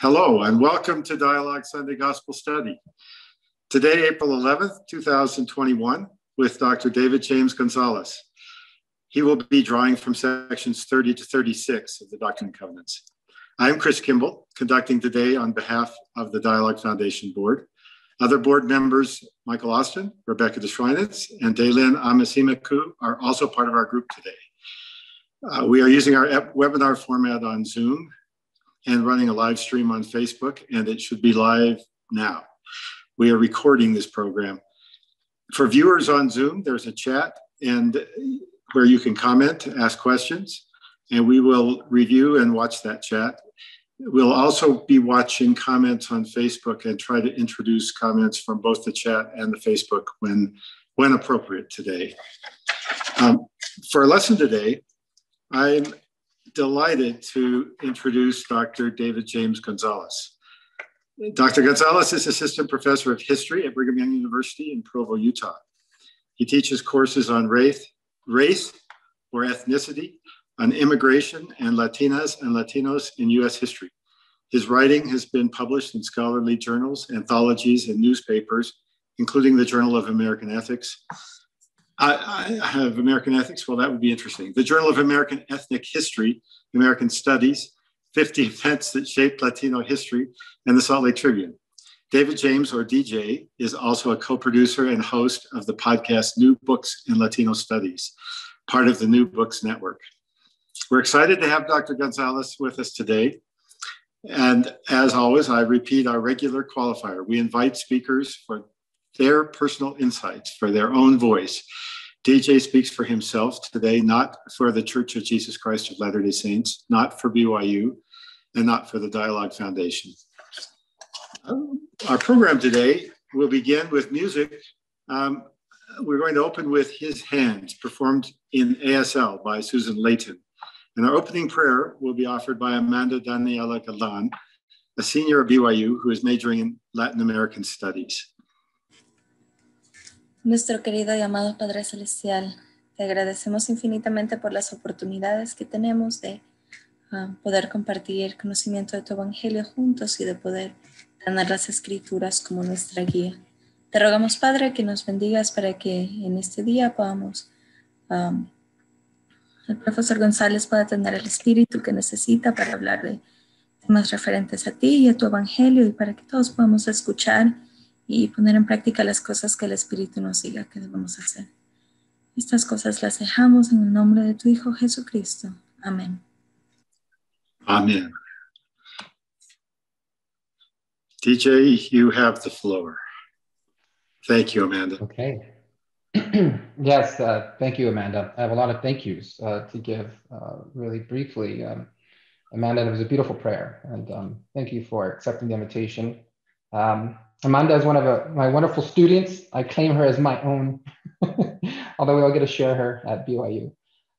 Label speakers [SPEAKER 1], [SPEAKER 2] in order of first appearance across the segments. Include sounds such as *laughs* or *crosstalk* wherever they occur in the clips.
[SPEAKER 1] Hello, and welcome to Dialogue Sunday Gospel Study. Today, April 11th, 2021, with Dr. David-James Gonzales. He will be drawing from sections 30 to 36 of the Doctrine and Covenants. I'm Chris Kimball, conducting today on behalf of the Dialogue Foundation Board. Other board members, Michael Austin, Rebecca de Schweinitz, and Daylin Amasimaku are also part of our group today. Uh, we are using our webinar format on Zoom and running a live stream on Facebook, and it should be live now. We are recording this program. For viewers on Zoom, there's a chat and where you can comment, ask questions, and we will review and watch that chat. We'll also be watching comments on Facebook and try to introduce comments from both the chat and the Facebook when, when appropriate today. Um, for our lesson today, I'm delighted to introduce Dr. David-James Gonzales. Dr. Gonzales is assistant professor of history at Brigham Young University in Provo, Utah. He teaches courses on race, race or ethnicity, on immigration and Latinas and Latinos in US history. His writing has been published in scholarly journals, anthologies, and newspapers, including the Journal of American Ethics, I, I, have American Ethics. Well, that would be interesting. The Journal of American Ethnic History, American Studies, 50 *laughs* Events That Shaped Latino History, and the Salt Lake Tribune. David-James, or DJ, is also a co producer and host of the podcast New Books in Latino Studies, part of the New Books Network. We're excited to have Dr. Gonzales with us today. And as always, I repeat our regular qualifier. We invite speakers for their personal insights, for their own voice. DJ speaks for himself today, not for the Church of Jesus Christ of Latter day Saints, not for BYU, and not for the Dialogue Foundation. Our program today will begin with music. Um, we're going to open with His Hands, performed in ASL by Susan Layton. And our opening prayer will be offered by Amanda Daniela Galan, a senior at BYU who is majoring in Latin American Studies.
[SPEAKER 2] Nuestro querido y amado Padre Celestial, te agradecemos infinitamente por las oportunidades que tenemos de uh, poder compartir conocimiento de tu Evangelio juntos y de poder tener las escrituras como nuestra guía. Te rogamos, Padre, que nos bendigas para que en este día podamos, um, el profesor González pueda tener el espíritu que necesita para hablar de temas referentes a ti y a tu Evangelio y para que todos podamos escuchar y poner en práctica las cosas que el Espíritu nos diga que debemos hacer. Estas cosas las dejamos en el nombre de tu Hijo Jesucristo. Amén.
[SPEAKER 1] Amen. DJ, you have the floor. Thank you, Amanda.
[SPEAKER 3] Okay. *clears throat* yes, uh, thank you, Amanda. I have a lot of thank yous uh, to give uh, really briefly. Um, Amanda, it was a beautiful prayer, and um, thank you for accepting the invitation. Um, Amanda is one of a, my wonderful students. I claim her as my own, *laughs* although we all get to share her at BYU.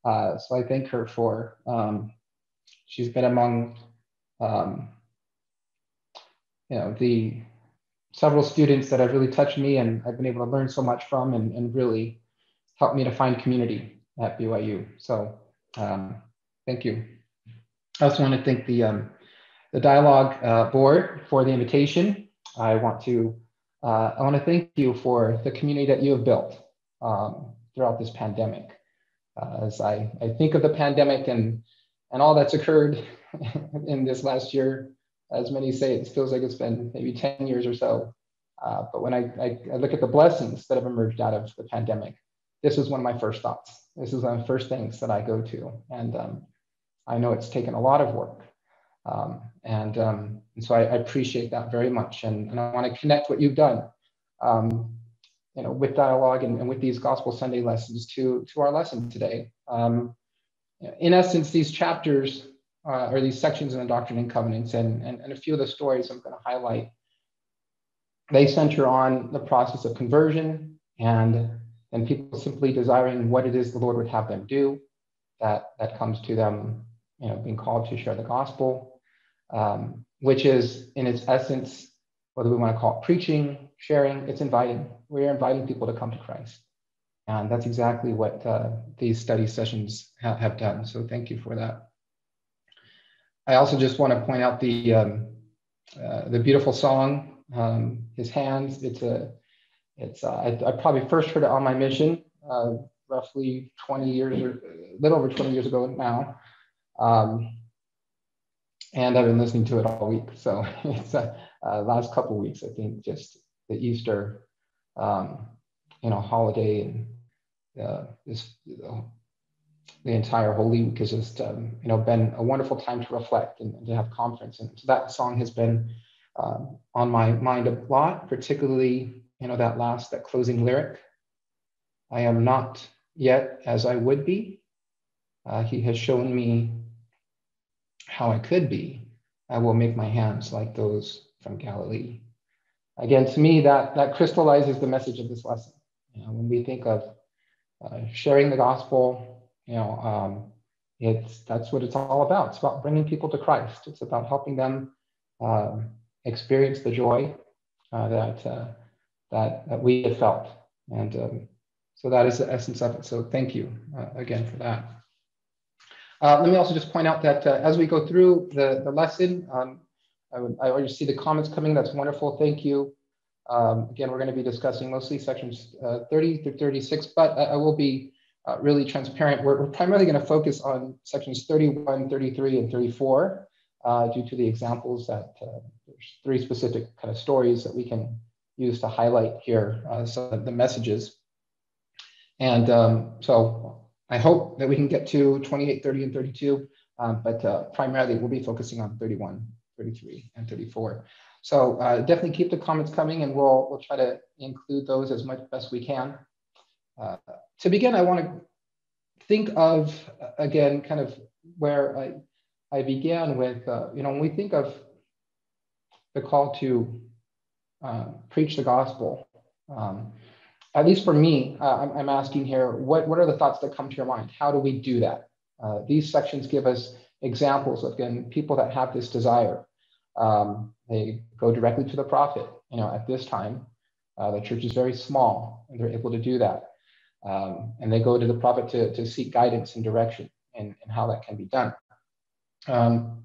[SPEAKER 3] Uh, so I thank her for, um, she's been among, um, you know, the several students that have really touched me and I've been able to learn so much from and, and really helped me to find community at BYU. So um, thank you. I also want to thank the, um, the dialogue uh, board for the invitation. I want to uh, I want to thank you for the community that you have built um, throughout this pandemic. Uh, as I, I think of the pandemic and and all that's occurred *laughs* in this last year, as many say, it feels like it's been maybe 10 years or so. Uh, but when I, I, I, look at the blessings that have emerged out of the pandemic, this was one of my first thoughts. This is one of the first things that I go to. And um, I know it's taken a lot of work um, and, um, and, so I, I, appreciate that very much. And, and I want to connect what you've done, um, you know, with dialogue and, and, with these Gospel Sunday lessons to, to our lesson today. Um, in essence, these chapters uh, or these sections in the Doctrine and Covenants and, and, and a few of the stories I'm going to highlight, they center on the process of conversion and, and people simply desiring what it is the Lord would have them do. That, that comes to them, you know, being called to share the gospel, um, which is in its essence, whether we want to call it preaching, sharing, it's inviting. We're inviting people to come to Christ. And that's exactly what uh, these study sessions ha- have done. So thank you for that. I also just want to point out the, um, uh, the beautiful song, um, His Hands. It's a, it's uh, I, I, probably first heard it on my mission, uh, roughly 20 years or a little over 20 years ago now. Um, and I've been listening to it all week. So *laughs* it's uh, uh, last couple weeks, I think, just the Easter, um, you know, holiday and uh, this, the entire Holy Week has just, um, you know, been a wonderful time to reflect and, and to have conference. And so that song has been um, on my mind a lot, particularly, you know, that last, that closing lyric. I am not yet as I would be. Uh, he has shown me how I could be. I will make my hands like those from Galilee. Again, to me, that, that crystallizes the message of this lesson. You know, when we think of uh, sharing the gospel, you know, um, it's that's what it's all about. It's about bringing people to Christ. It's about helping them um, experience the joy uh, that, uh, that that we have felt, and um, so that is the essence of it. So thank you uh, again for that. Uh, let me also just point out that uh, as we go through the, the lesson, um, I, would, I already see the comments coming. That's wonderful. Thank you. Um, again, we're going to be discussing mostly sections uh, 30 through 36, but I, I will be uh, really transparent. We're, we're primarily going to focus on sections 31, 33, and 34 uh, due to the examples that uh, there's three specific kind of stories that we can use to highlight here so the messages. And um, so I hope that we can get to 28, 30, and 32, um, but uh, primarily we'll be focusing on 31, 33, and 34. So uh, definitely keep the comments coming and we'll, we'll try to include those as much best we can. Uh, to begin, I want to think of, again, kind of where I, I began with, uh, you know, when we think of the call to uh, preach the gospel, um, at least for me, uh, I'm, I'm, asking here, what, what are the thoughts that come to your mind? How do we do that? Uh, these sections give us examples of, again, people that have this desire. Um, they go directly to the prophet. You know, at this time, uh, the church is very small, and they're able to do that. Um, and they go to the prophet to, to seek guidance and direction and, and how that can be done. Um,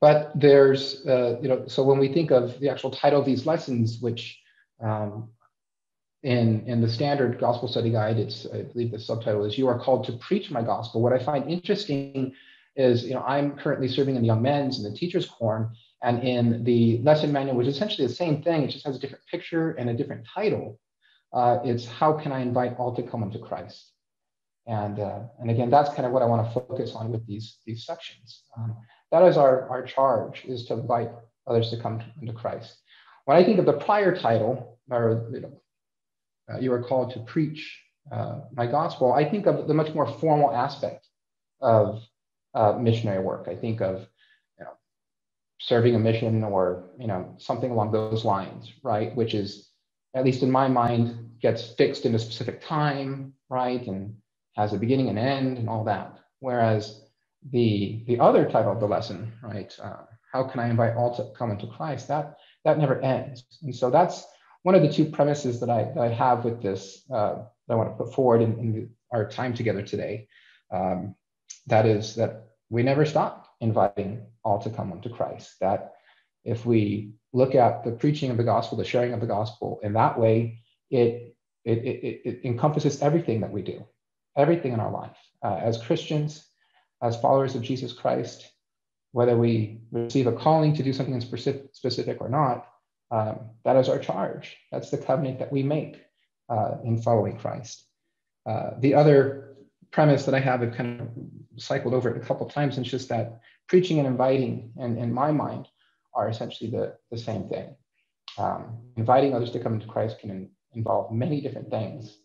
[SPEAKER 3] but there's, uh, you know, so when we think of the actual title of these lessons, which um, in, in the standard gospel study guide, it's, I believe the subtitle is, You Are Called to Preach My Gospel. What I find interesting is, you know, I'm currently serving in the young men's and the teacher's quorum, and in the lesson manual, which is essentially the same thing, it just has a different picture and a different title. Uh, it's How Can I Invite All to Come unto Christ? And, uh, and again, that's kind of what I want to focus on with these, these sections. Um, that is our, our charge, is to invite others to come into Christ. When I think of the prior title, or you know, uh, you are called to preach uh, my gospel, I think of the much more formal aspect of uh, missionary work. I think of you know, serving a mission or you know something along those lines, right? Which is, at least in my mind, gets fixed in a specific time, right, and has a beginning and end and all that. Whereas the the other title of the lesson, right, uh, how can I invite all to come into Christ? That that never ends, and so that's one of the two premises that I, that I have with this uh, that I want to put forward in, in our time together today. Um, that is that we never stop inviting all to come unto Christ. That if we look at the preaching of the gospel, the sharing of the gospel in that way, it it, it, it encompasses everything that we do, everything in our life. Uh, as Christians, as followers of Jesus Christ, whether we receive a calling to do something specific, specific or not, um, that is our charge. That's the covenant that we make uh, in following Christ. Uh, the other premise that I have, I've kind of cycled over it a couple of times, and it's just that preaching and inviting, and in my mind, are essentially the, the same thing. Um, inviting others to come into Christ can in, involve many different things.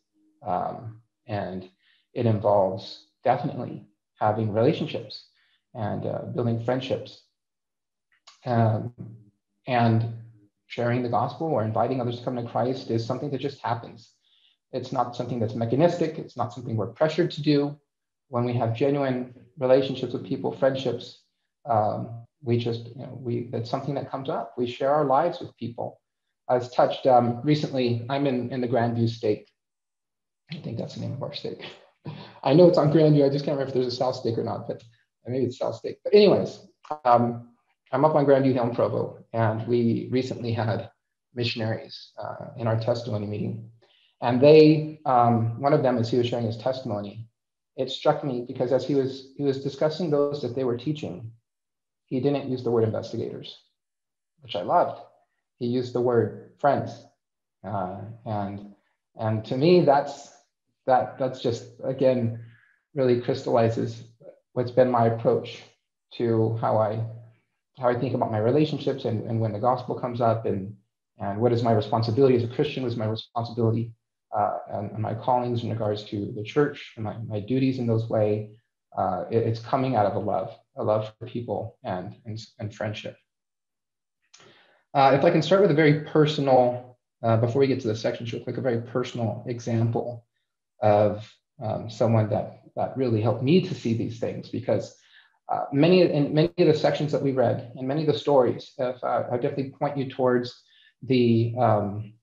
[SPEAKER 3] Um, and it involves definitely having relationships and uh, building friendships. Um, and sharing the gospel or inviting others to come to Christ is something that just happens. It's not something that's mechanistic. It's not something we're pressured to do. When we have genuine relationships with people, friendships, um, we just, you know, we that's something that comes up. We share our lives with people. I was touched um, recently. I'm in in the Grandview Stake. I think that's the name of our stake. *laughs* I know it's on Grandview. I just can't remember if there's a South Stake or not, but maybe it's South Stake. But anyways, um, I'm up on Grandview Hill in Provo, and we recently had missionaries uh, in our testimony meeting. And they, um, one of them, as he was sharing his testimony, it struck me because as he was he was discussing those that they were teaching, he didn't use the word investigators, which I loved. He used the word friends, uh, and and to me that's that that's just again really crystallizes what's been my approach to how I how I think about my relationships and, and when the gospel comes up and and what is my responsibility as a Christian, what is my responsibility uh, and, and, my callings in regards to the church and my, my duties in those way. Uh, it, it's coming out of a love, a love for people and, and, and friendship. Uh, if I can start with a very personal, uh, before we get to the sections real quick, a very personal example of um, someone that, that really helped me to see these things because uh, many in many of the sections that we read and many of the stories, if, uh, I definitely point you towards the um,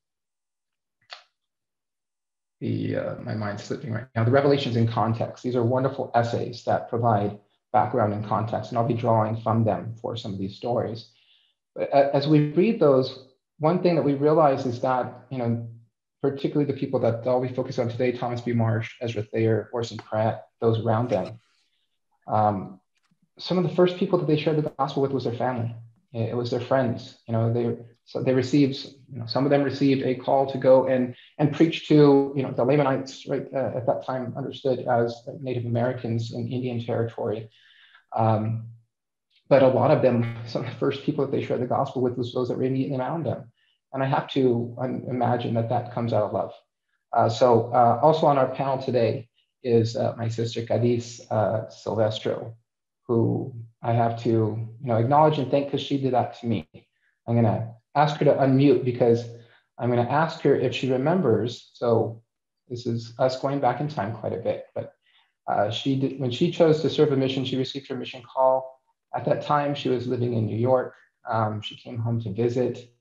[SPEAKER 3] the uh, my mind's slipping right now. The revelations in context. These are wonderful essays that provide background and context, and I'll be drawing from them for some of these stories. But as we read those, one thing that we realize is that you know, particularly the people that I'll be focused on today, Thomas B. Marsh, Ezra Thayer, Orson Pratt, those around them. Um, some of the first people that they shared the gospel with was their family. It was their friends. You know, they so they received. You know, some of them received a call to go and and preach to you know the Lamanites, right uh, at that time understood as Native Americans in Indian Territory. Um, but a lot of them, some of the first people that they shared the gospel with was those that were immediately around them. And I have to imagine that that comes out of love. Uh, so uh, also on our panel today is uh, my sister Cadiz uh, Silvestro, who I have to you know acknowledge and thank because she did that to me. I'm gonna ask her to unmute because I'm gonna ask her if she remembers. So this is us going back in time quite a bit, but uh, she did, when she chose to serve a mission, she received her mission call. At that time, she was living in New York. Um, she came home to visit,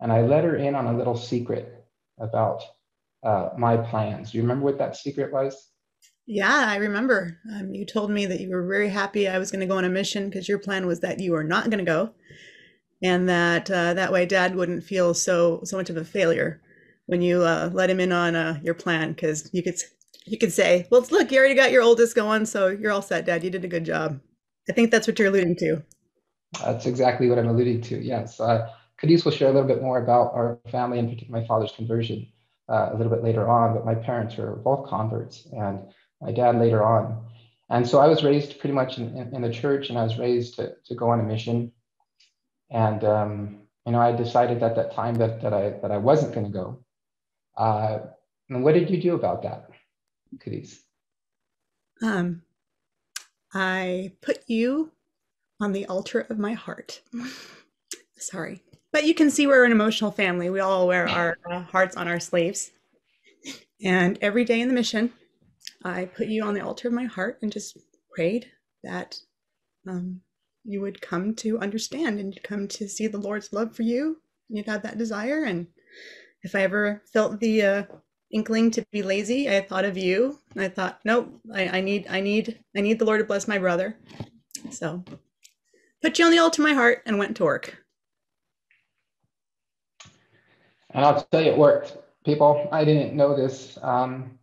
[SPEAKER 3] and I let her in on a little secret about uh, my plans. Do you remember what that secret was?
[SPEAKER 4] Yeah, I remember. Um, you told me that you were very happy I was going to go on a mission because your plan was that you were not going to go, and that uh, that way Dad wouldn't feel so so much of a failure when you uh, let him in on uh, your plan because you could you could say, "Well, look, you already got your oldest going, so you're all set, Dad. You did a good job." I think that's what you're alluding to.
[SPEAKER 3] That's exactly what I'm alluding to. Yes, uh, Cadiz will share a little bit more about our family, in particular my father's conversion, uh, a little bit later on. But my parents were both converts, and my dad later on. And so I was raised pretty much in, in, in the church and I was raised to, to go on a mission. And, um, you know, I decided at that time that, that, I, that I wasn't going to go. Uh, and what did you do about that, Cadiz?
[SPEAKER 4] Um, I put you on the altar of my heart. *laughs* Sorry. But you can see we're an emotional family. We all wear our uh, hearts on our sleeves. And every day in the mission, I put you on the altar of my heart and just prayed that um, you would come to understand and come to see the Lord's love for you. You'd have that desire. And if I ever felt the uh, inkling to be lazy, I thought of you. I thought, nope, I, I need, I need, I need the Lord to bless my brother. So put you on the altar of my heart and went to work.
[SPEAKER 3] And I'll tell you, it worked. People, I didn't know this. Um,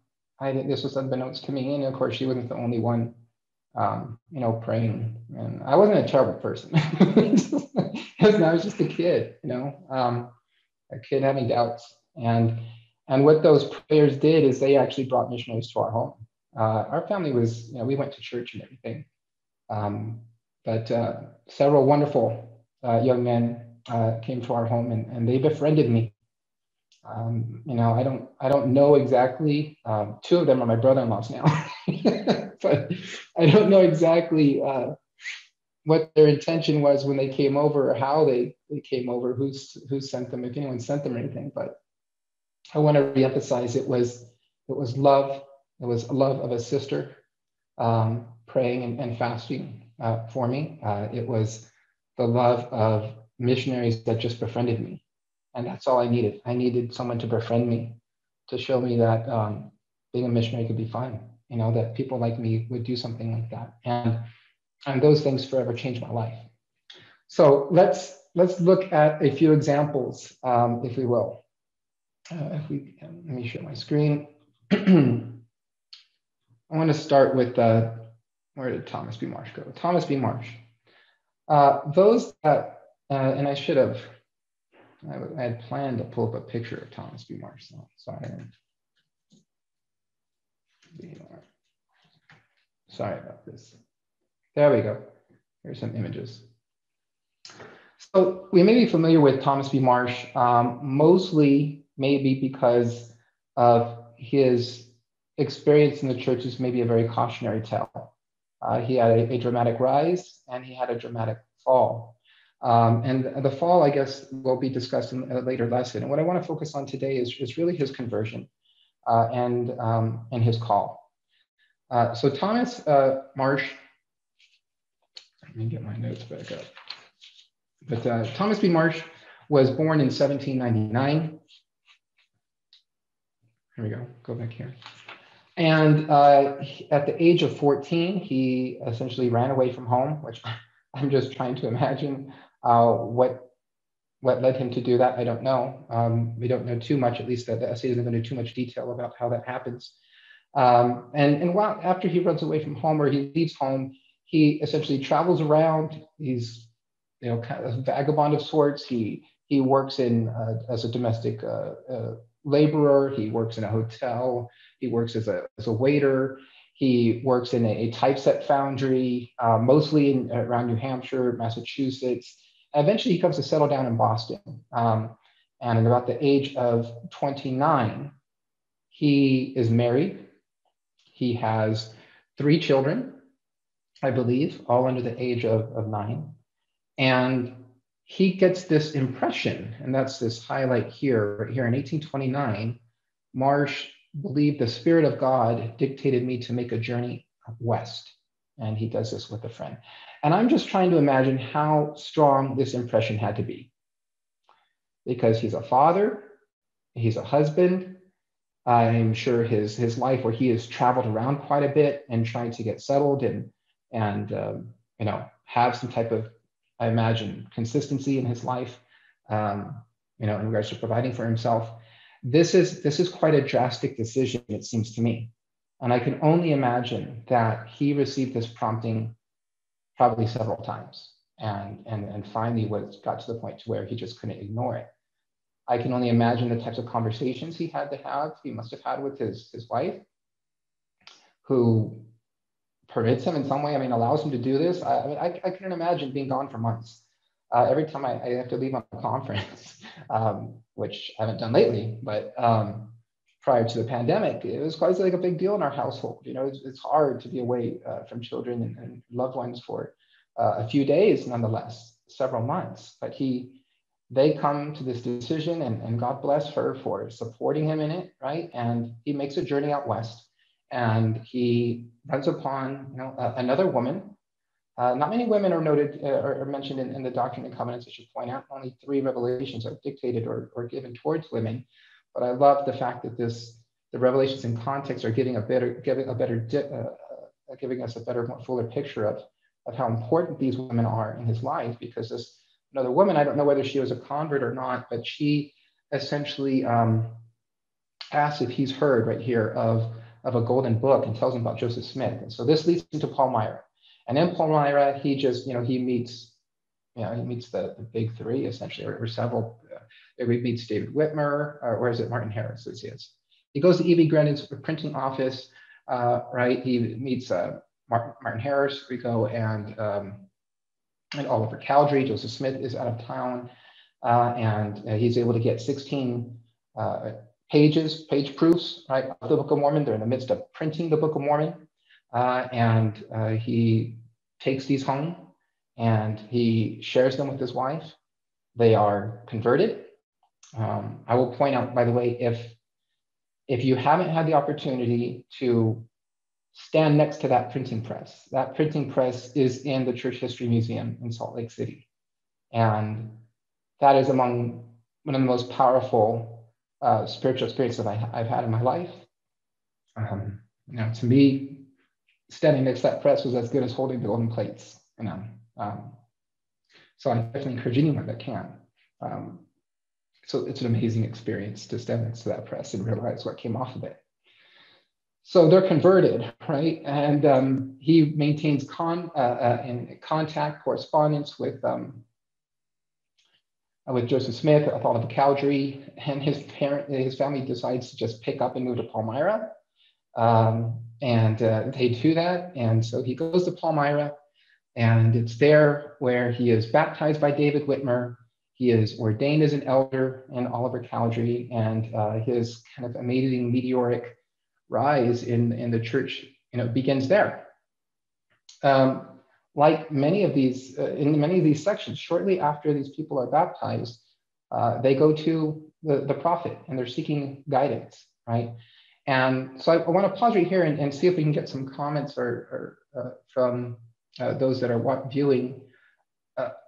[SPEAKER 3] I think this was unbeknownst to me. And of course, she wasn't the only one, um, you know, praying. And I wasn't a terrible person. *laughs* I was just a kid, you know, um, a kid having doubts. And and what those prayers did is they actually brought missionaries to our home. Uh, our family was, you know, we went to church and everything. Um, but uh, several wonderful uh, young men uh, came to our home and, and they befriended me um, you know, I don't, I don't know exactly. Um, two of them are my brother-in-laws now, *laughs* but I don't know exactly uh, what their intention was when they came over, or how they they came over, who's who sent them, if anyone sent them anything. But I want to reemphasize it was it was love. It was love of a sister um, praying and, and fasting uh, for me. Uh, it was the love of missionaries that just befriended me and that's all I needed. I needed someone to befriend me, to show me that um, being a missionary could be fun. You know that people like me would do something like that, and and those things forever changed my life. so let's let's look at a few examples, um, if we will. Uh, if we let me share my screen. *clears throat* I want to start with uh, where did Thomas B. Marsh go? Thomas B. Marsh. Uh, those that, uh, and I should have, I, I, had planned to pull up a picture of Thomas B. Marsh. So sorry. Sorry about this. There we go. Here's some images. So we may be familiar with Thomas B. Marsh, um, mostly maybe because of his experience in the church is maybe a very cautionary tale. Uh, he had a, a, dramatic rise and he had a dramatic fall. Um, and the fall, I guess, will be discussed in a later lesson. And what I want to focus on today is, is really his conversion uh, and, um, and his call. Uh, so Thomas uh, Marsh, let me get my notes back up. But uh, Thomas B. Marsh was born in 1799. Here we go, go back here. And uh, at the age of 14, he essentially ran away from home, which *laughs* I'm just trying to imagine uh, what what led him to do that. I don't know. Um, we don't know too much, at least that the essay doesn't go into too much detail about how that happens. Um, and and while, after he runs away from home or he leaves home, he essentially travels around. He's you know kind of a vagabond of sorts. He he works in uh, as a domestic uh, uh laborer. He works in a hotel. He works as a, as a waiter. He works in a, a typeset foundry, uh, mostly in, around New Hampshire, Massachusetts. Eventually, he comes to settle down in Boston. Um, and at about the age of 29, he is married. He has three children, I believe, all under the age of, of nine. And he gets this impression, and that's this highlight here. Here in 1829, Marsh believed the Spirit of God dictated me to make a journey west. And he does this with a friend. And I'm just trying to imagine how strong this impression had to be. Because he's a father, he's a husband. I'm sure his, his life where he has traveled around quite a bit and trying to get settled and, and um, you know, have some type of I imagine, consistency in his life, um, you know, in regards to providing for himself. This is this is quite a drastic decision, it seems to me. And I can only imagine that he received this prompting probably several times and, and, and finally was got to the point to where he just couldn't ignore it. I can only imagine the types of conversations he had to have, he must have had with his, his wife, who permits him in some way, I mean, allows him to do this. I, I mean, I, I couldn't imagine being gone for months. Uh, every time I, I, have to leave on a *laughs* conference, um, which I haven't done lately, but um, prior to the pandemic, it was quite like a big deal in our household. You know, it's, it's hard to be away uh, from children and, and, loved ones for uh, a few days, nonetheless, several months. But he, they come to this decision, and, and God bless her for supporting him in it, right? And he makes a journey out west and he runs upon you know uh, another woman. Uh, not many women are noted uh, or mentioned in, in, the Doctrine and Covenants. I should point out only three revelations are dictated or, or given towards women. But I love the fact that this the revelations in context are giving a better giving a better uh, uh, giving us a better more fuller picture of of how important these women are in his life because this another woman I don't know whether she was a convert or not but she essentially um, asks if he's heard right here of of a golden book and tells him about Joseph Smith. And so this leads him to Palmyra. And in Palmyra, he just, you know, he meets, you know, he meets the, the big three essentially, or, or several. Uh, he meets David Whitmer, or, or is it Martin Harris? As he is. He goes to E.B. Grandin's printing office, uh, right? He meets uh, Martin, Harris, Rico, and um, and Oliver Cowdery. Joseph Smith is out of town, uh, and uh, he's able to get 16 uh, pages, page proofs, right, of the Book of Mormon. They're in the midst of printing the Book of Mormon. Uh, and uh, he takes these home and he shares them with his wife. They are converted. Um, I will point out, by the way, if if you haven't had the opportunity to stand next to that printing press, that printing press is in the Church History Museum in Salt Lake City. And that is among one of the most powerful uh, spiritual experience that I, have had in my life. Um, you know, to me, standing next to that press was as good as holding the golden plates. You know, um, So I definitely encourage anyone that can. Um, so it's an amazing experience to stand next to that press and realize what came off of it. So they're converted, right? And um, he maintains con, uh, uh, in contact, correspondence with um, with Joseph Smith, of Cowdery, and his parent, his family decides to just pick up and move to Palmyra. Um, and uh, they do that. And so he goes to Palmyra, and it's there where he is baptized by David Whitmer. He is ordained as an elder in Oliver Cowdery, and uh, his kind of amazing meteoric rise in, in the church you know, begins there. Um, like many of these, uh, in many of these sections, shortly after these people are baptized, uh, they go to the, the prophet and they're seeking guidance, right? And so I, I want to pause right here and, and, see if we can get some comments or, or uh, from uh, those that are viewing.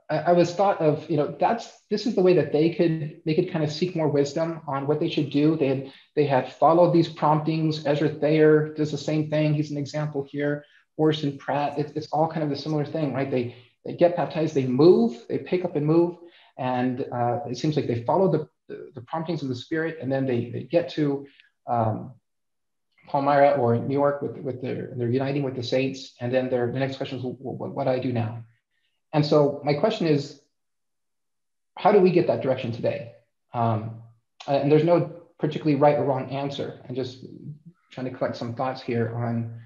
[SPEAKER 3] I, I, was thought of, you know, that's this is the way that they could they could kind of seek more wisdom on what they should do. They had they had followed these promptings. Ezra Thayer does the same thing. He's an example here. Orson Pratt, it, it's all kind of a similar thing, right? They they get baptized, they move, they pick up and move, and uh, it seems like they follow the, the, the, promptings of the Spirit, and then they, they get to um, Palmyra or New York with, with their, they're uniting with the saints, and then their, the next question is, what, what do I do now? And so my question is, how do we get that direction today? Um, and there's no particularly right or wrong answer. I'm just trying to collect some thoughts here on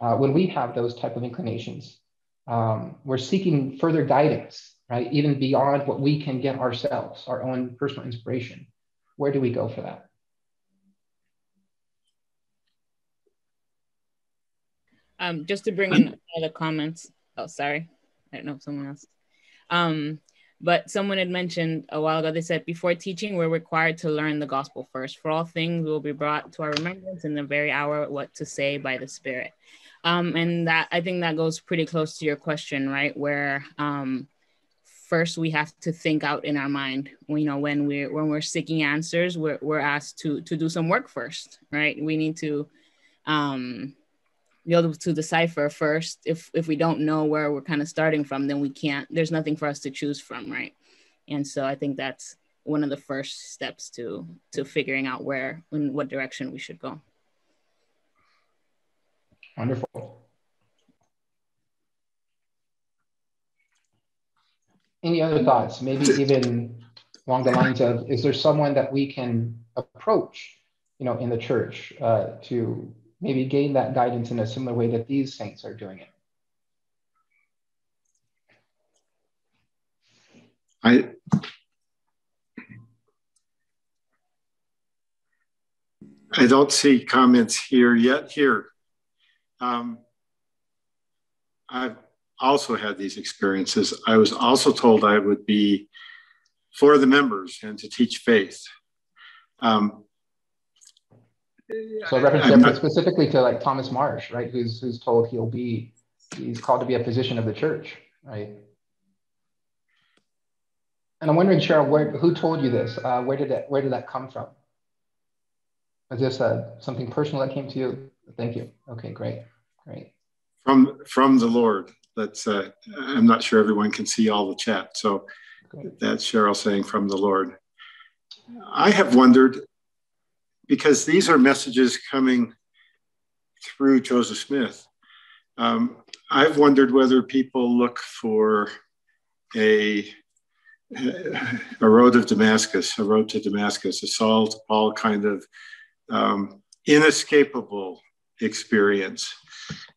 [SPEAKER 3] uh, when we have those type of inclinations, um, we're seeking further guidance, right? Even beyond what we can get ourselves, our own personal inspiration. Where do we go for that?
[SPEAKER 5] Um, just to bring in other comments. Oh, sorry. I don't know if someone else. Um, but someone had mentioned a while ago, they said, before teaching, we're required to learn the gospel first. For all things will be brought to our remembrance in the very hour what to say by the Spirit. Um, and that I think that goes pretty close to your question, right? Where um, first we have to think out in our mind. You know, when we're when we're seeking answers, we're we're asked to to do some work first, right? We need to um, be able to decipher first. If if we don't know where we're kind of starting from, then we can't. There's nothing for us to choose from, right? And so I think that's one of the first steps to to figuring out where in what direction we should go.
[SPEAKER 3] Wonderful. Any other thoughts? Maybe even along the lines of, is there someone that we can approach, you know, in the church uh, to maybe gain that guidance in a similar way that these saints are doing it?
[SPEAKER 1] I I don't see comments here yet. Here, um, I've also had these experiences. I was also told I would be for the members and to teach faith. Um,
[SPEAKER 3] so reference not, specifically to like Thomas Marsh, right? Who's who's told he'll be he's called to be a physician of the church, right? And I'm wondering, Cheryl, where, who told you this? Uh, where did that where did that come from? Is this uh, something personal that came to you? Thank you. Okay, great. Great.
[SPEAKER 1] From from the Lord. That's uh, I'm not sure everyone can see all the chat. So that's Cheryl saying from the Lord. I have wondered because these are messages coming through Joseph Smith. Um, I've wondered whether people look for a a road of Damascus, a road to Damascus, a Saul to Paul kind of um, inescapable experience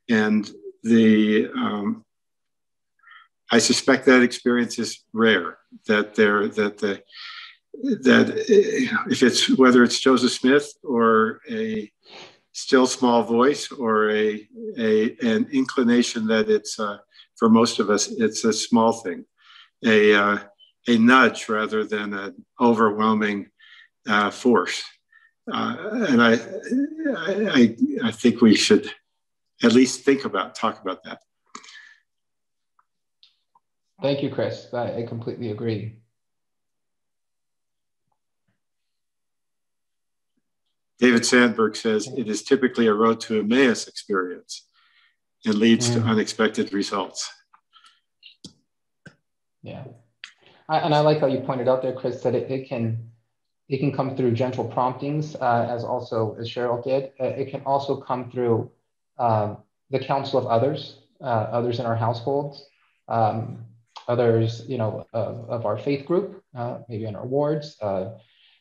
[SPEAKER 1] and the um, I suspect that experience is rare. That there that the that if it's whether it's Joseph Smith or a still small voice or a, a an inclination that it's uh, for most of us it's a small thing, a uh, a nudge rather than an overwhelming uh, force. Uh, and I, I I think we should at least think about, talk about that.
[SPEAKER 3] Thank you, Chris. I completely agree.
[SPEAKER 1] David Sandberg says it is typically a road to Emmaus experience and leads mm. to unexpected results.
[SPEAKER 3] Yeah. I, and I like how you pointed out there, Chris, that it, it can it can come through gentle promptings, uh, as also as Cheryl did. Uh, it can also come through uh, the counsel of others, uh, others in our households, um, others, you know, of, of our faith group, uh, maybe in our wards.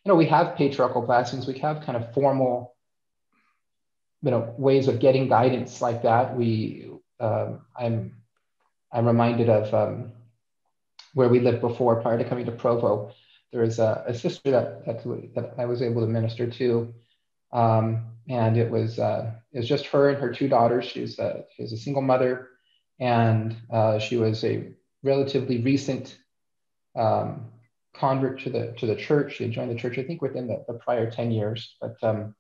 [SPEAKER 3] You know, we have patriarchal blessings. We have kind of formal, you know, ways of getting guidance like that. We, um, I'm, I'm reminded of um, where we lived before prior to coming to Provo there was a, a sister that, that, that I was able to minister to. Um, and it was, uh, it was just her and her two daughters. She's a, she was a single mother and uh, she was a relatively recent um, convert to the, to the church. She had joined the church, I think within the, the prior 10 years, but um,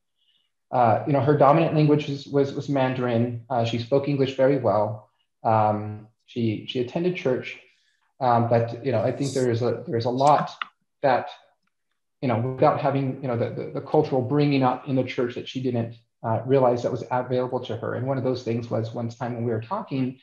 [SPEAKER 3] uh, you know, her dominant language was, was, was Mandarin. Uh, she spoke English very well. Um, she, she attended church, um, but you know, I think there is a, there's a lot that, you know, without having, you know, the, the, the cultural bringing up in the church that she didn't uh, realize that was available to her. And one of those things was one time when we were talking,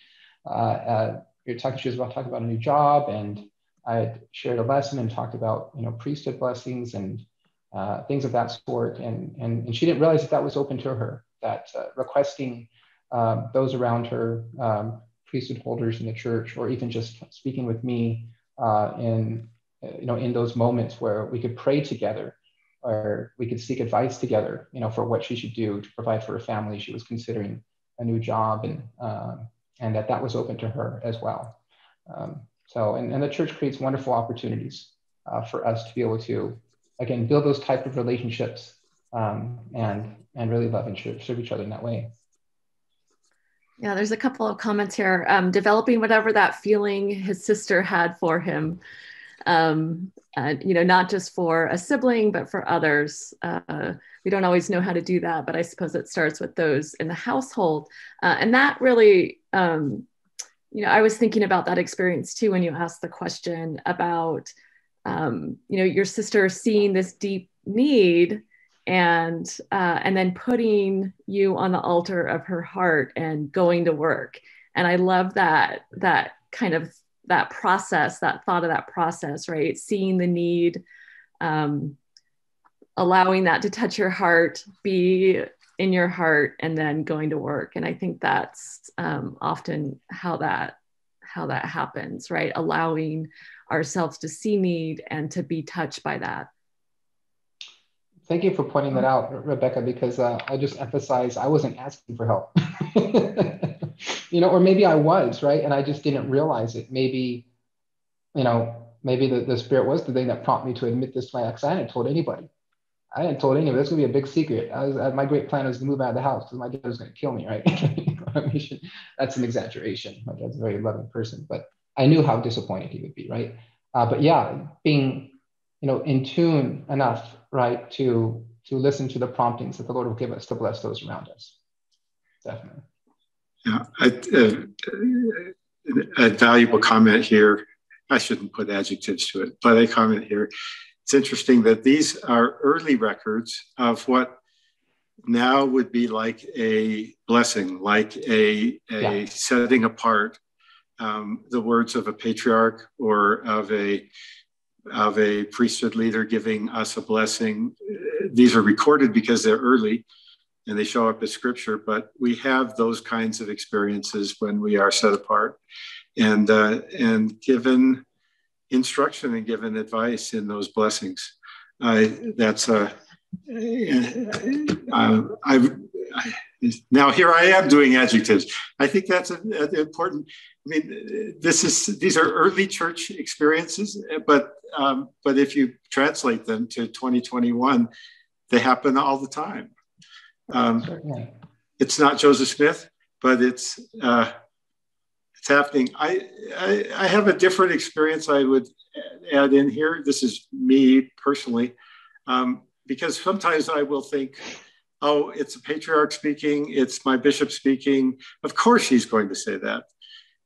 [SPEAKER 3] uh, uh, we were talking, she was about talking about a new job and I had shared a lesson and talked about, you know, priesthood blessings and uh, things of that sort. And, and, and she didn't realize that that was open to her, that uh, requesting um, those around her, um, priesthood holders in the church, or even just speaking with me uh, in you know, in those moments where we could pray together or we could seek advice together, you know, for what she should do to provide for her family. She was considering a new job and, um, and that that was open to her as well. Um, so, and, and the church creates wonderful opportunities uh, for us to be able to, again, build those type of relationships um, and, and really love and serve each other in that way.
[SPEAKER 6] Yeah, there's a couple of comments here. Um, developing whatever that feeling his sister had for him um, and, you know, not just for a sibling, but for others. Uh, we don't always know how to do that, but I suppose it starts with those in the household. Uh, and that really, um, you know, I was thinking about that experience too when you asked the question about, um, you know, your sister seeing this deep need and uh, and then putting you on the altar of her heart and going to work. And I love that that kind of that process, that thought of that process, right? Seeing the need, um, allowing that to touch your heart, be in your heart, and then going to work. And I think that's um, often how that how that happens, right? Allowing ourselves to see need and to be touched by that.
[SPEAKER 3] Thank you for pointing that out, Rebecca, because uh, I just emphasize I wasn't asking for help. *laughs* you know, or maybe I was, right? And I just didn't realize it. Maybe, you know, maybe the, the spirit was the thing that prompted me to admit this to my ex. I hadn't told anybody. I hadn't told anybody. This gonna be a big secret. I was, uh, my great plan was to move out of the house because my dad was gonna kill me, right? *laughs* That's an exaggeration. My dad's a very loving person, but I knew how disappointed he would be, right? Uh, but yeah, being, you know, in tune enough, right, to to listen to the promptings that the Lord will give us to bless those around us. Definitely.
[SPEAKER 1] Yeah, a, a, valuable comment here. I shouldn't put adjectives to it, but a comment here. It's interesting that these are early records of what now would be like a blessing, like a, a yeah. setting apart um, the words of a patriarch or of a of a priesthood leader giving us a blessing. These are recorded because they're early and they show up as scripture, but we have those kinds of experiences when we are set apart and, uh, and given instruction and given advice in those blessings. I, that's a, uh, I, I, now here I am doing adjectives. I think that's an important. I mean, this is these are early church experiences, but um, but if you translate them to 2021, they happen all the time. Um, it's not Joseph Smith, but it's uh, it's happening. I, I, I have a different experience. I would add in here. This is me personally, um, because sometimes I will think, oh, it's a patriarch speaking. It's my bishop speaking. Of course, he's going to say that.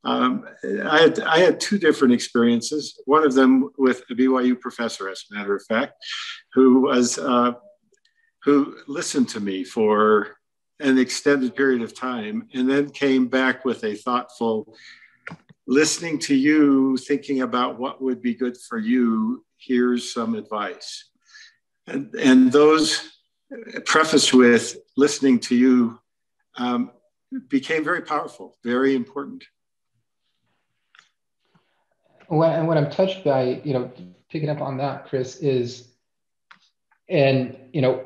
[SPEAKER 1] Um, I, had, I had two different experiences. One of them with a BYU professor, as a matter of fact, who was uh, who listened to me for an extended period of time and then came back with a thoughtful listening to you, thinking about what would be good for you, here's some advice. And, and those prefaced with listening to you um, became very powerful, very important.
[SPEAKER 3] When, and what I'm touched by, you know, picking up on that, Chris, is, and, you know,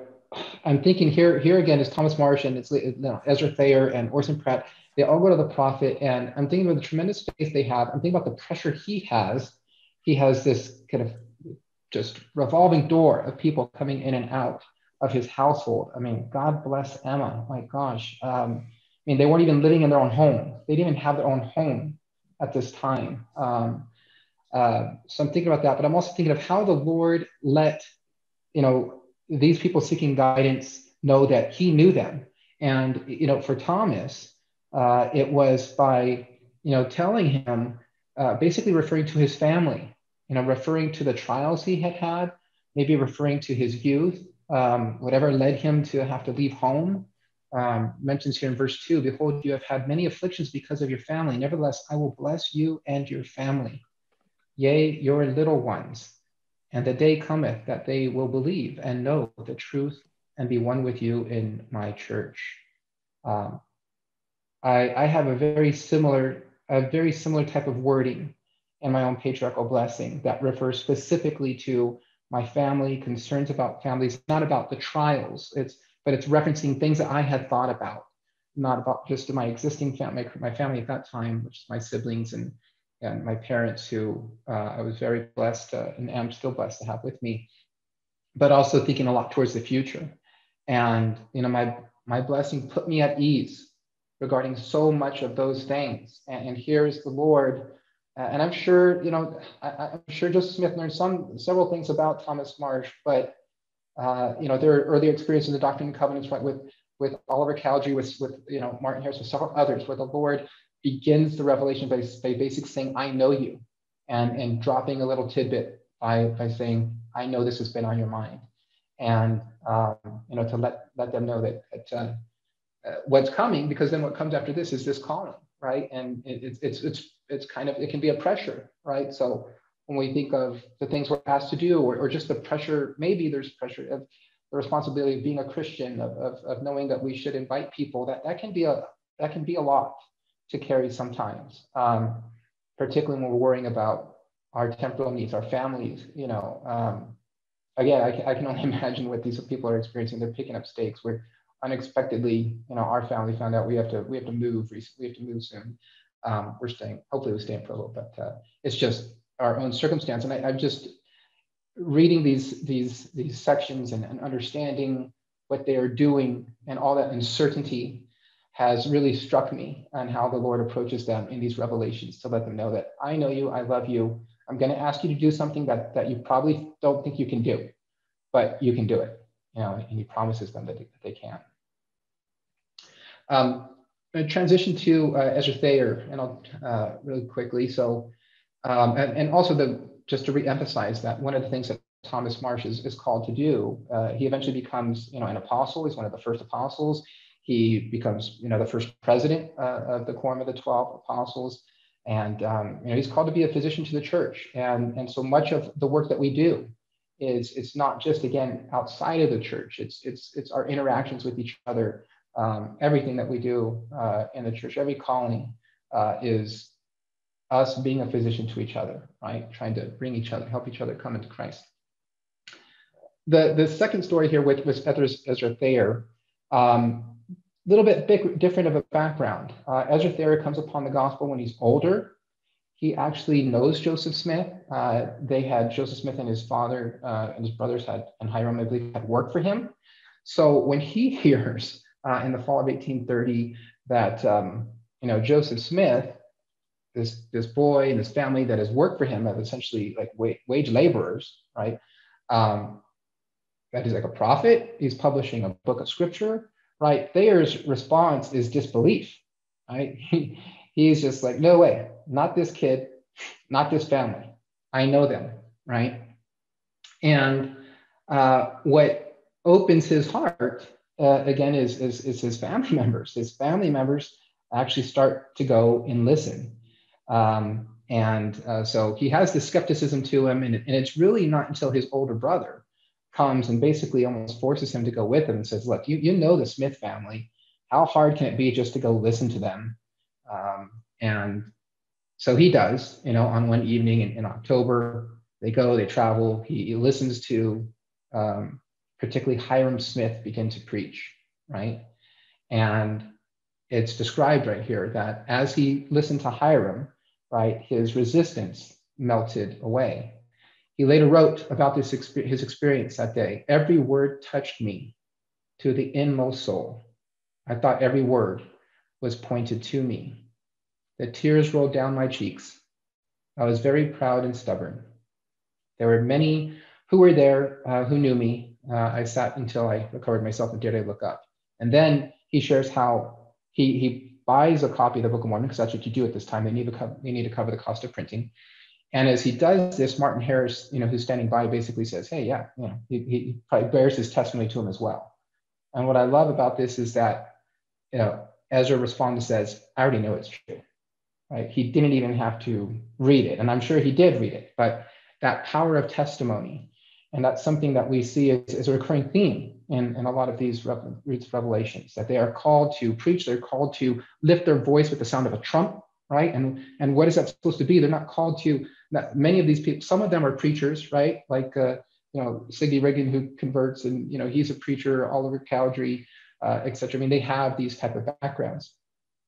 [SPEAKER 3] I'm thinking here, here again is Thomas Marsh and it's you know, Ezra Thayer and Orson Pratt. They all go to the prophet, and I'm thinking about the tremendous faith they have. I'm thinking about the pressure he has. He has this kind of just revolving door of people coming in and out of his household. I mean, God bless Emma. My gosh. Um, I mean, they weren't even living in their own home. They didn't even have their own home at this time. Um, uh, so I'm thinking about that, but I'm also thinking of how the Lord let, you know, these people seeking guidance know that He knew them. And you know, for Thomas, uh, it was by you know telling him, uh, basically referring to his family, you know, referring to the trials he had had, maybe referring to his youth, um, whatever led him to have to leave home. Um, mentions here in verse 2 Behold, you have had many afflictions because of your family. Nevertheless, I will bless you and your family, yea, your little ones. And the day cometh that they will believe and know the truth and be one with you in my church. Um, I, I have a very similar, a very similar type of wording in my own patriarchal blessing that refers specifically to my family, concerns about families, not about the trials. It's but it's referencing things that I had thought about, not about just my existing family, my family at that time, which is my siblings and and my parents, who uh, I was very blessed uh, and am still blessed to have with me, but also thinking a lot towards the future. And you know, my my blessing put me at ease regarding so much of those things. And, and here's the Lord uh, and I'm sure, you know, I, am sure Joseph Smith learned some several things about Thomas Marsh, but uh, you know, there are earlier experiences of Doctrine and Covenants right, with with Oliver Cowdery, with with you know Martin Harris, with several others, where the Lord begins the revelation by, by basically saying, "I know you," and and dropping a little tidbit by by saying, "I know this has been on your mind," and um, you know to let let them know that, that uh, uh, what's coming, because then what comes after this is this calling, right? And it, it's it's it's kind of it can be a pressure, right? So when we think of the things we're asked to do, or, or just the pressure, maybe there's pressure of the responsibility of being a Christian, of, of, of knowing that we should invite people. That that can be a that can be a lot to carry sometimes, um, particularly when we're worrying about our temporal needs, our families. You know, um, again, I can, I can only *laughs* imagine what these people are experiencing. They're picking up stakes We're unexpectedly, you know, our family found out we have to we have to move. We have to move soon um, we're staying, hopefully we stay in Provo, but uh, it's just our own circumstance. And I, am just reading these, these, these sections and, and understanding what they are doing and all that uncertainty has really struck me on how the Lord approaches them in these revelations to let them know that I know you, I love you. I'm going to ask you to do something that, that you probably don't think you can do, but you can do it. You know, and he promises them that they, that they can. Um, transition to uh, Ezra Thayer, and I'll uh, really quickly. So, um, and, and, also the just to reemphasize that one of the things that Thomas Marsh is, is called to do, uh, he eventually becomes, you know, an apostle. He's one of the first apostles. He becomes, you know, the first president uh, of the quorum of the twelve apostles, and um, you know, he's called to be a physician to the church. And and so much of the work that we do is it's not just again outside of the church. It's it's it's our interactions with each other um, everything that we do uh, in the church, every colony uh, is us being a physician to each other, right? Trying to bring each other, help each other come into Christ. The, the second story here with, with Ezra, Ezra Thayer, um, little bit big, different of a background. Uh, Ezra Thayer comes upon the gospel when he's older. He actually knows Joseph Smith. Uh, they had Joseph Smith and his father uh, and his brothers had, and Hyrum, I believe, had worked for him. So when he *laughs* hears uh, in the fall of 1830 that um, you know Joseph Smith, this this boy and his family that has worked for him as essentially like wage, wage laborers, right? Um, that he's like a prophet. He's publishing a book of scripture, right? Thayer's response is disbelief, right? *laughs* He, he's just like, no way, not this kid, not this family. I know them, right? And uh, what opens his heart uh, again is, is, is his family *laughs* members. His family members actually start to go and listen. Um, and uh, so he has this skepticism to him, and, and it's really not until his older brother comes and basically almost forces him to go with him and says, "Look, you you know the Smith family. How hard can it be just to go listen to them?" Um, and so he does. You know, on one evening in, in October, they go, they travel. He, he listens to um, particularly Hyrum Smith begin to preach, right? And it's described right here that as he listened to Hyrum, right, his resistance melted away. He later wrote about this his experience that day. Every word touched me to the inmost soul. I thought every word was pointed to me. The tears rolled down my cheeks. I was very proud and stubborn. There were many who were there uh, who knew me. Uh, I sat until I recovered myself and dared to look up. And then he shares how he, he buys a copy of the Book of Mormon because that's what you do at this time. They need cover, they need to cover the cost of printing. And as he does this, Martin Harris, you know, who's standing by, basically says, "Hey, yeah, you know, he, he probably bears his testimony to him as well." And what I love about this is that, you know, Ezra responds and says, "I already know it's true." Right? He didn't even have to read it, and I'm sure he did read it, but that power of testimony. And that's something that we see as, as a recurring theme in, in a lot of these revelations, that they are called to preach, they're called to lift their voice with the sound of a trump, right? And, and what is that supposed to be? They're not called to, many of these people, some of them are preachers, right? Like, uh, you know, Sidney Rigdon who converts and, you know, he's a preacher, Oliver Cowdery, uh, etc. I mean, they have these type of backgrounds,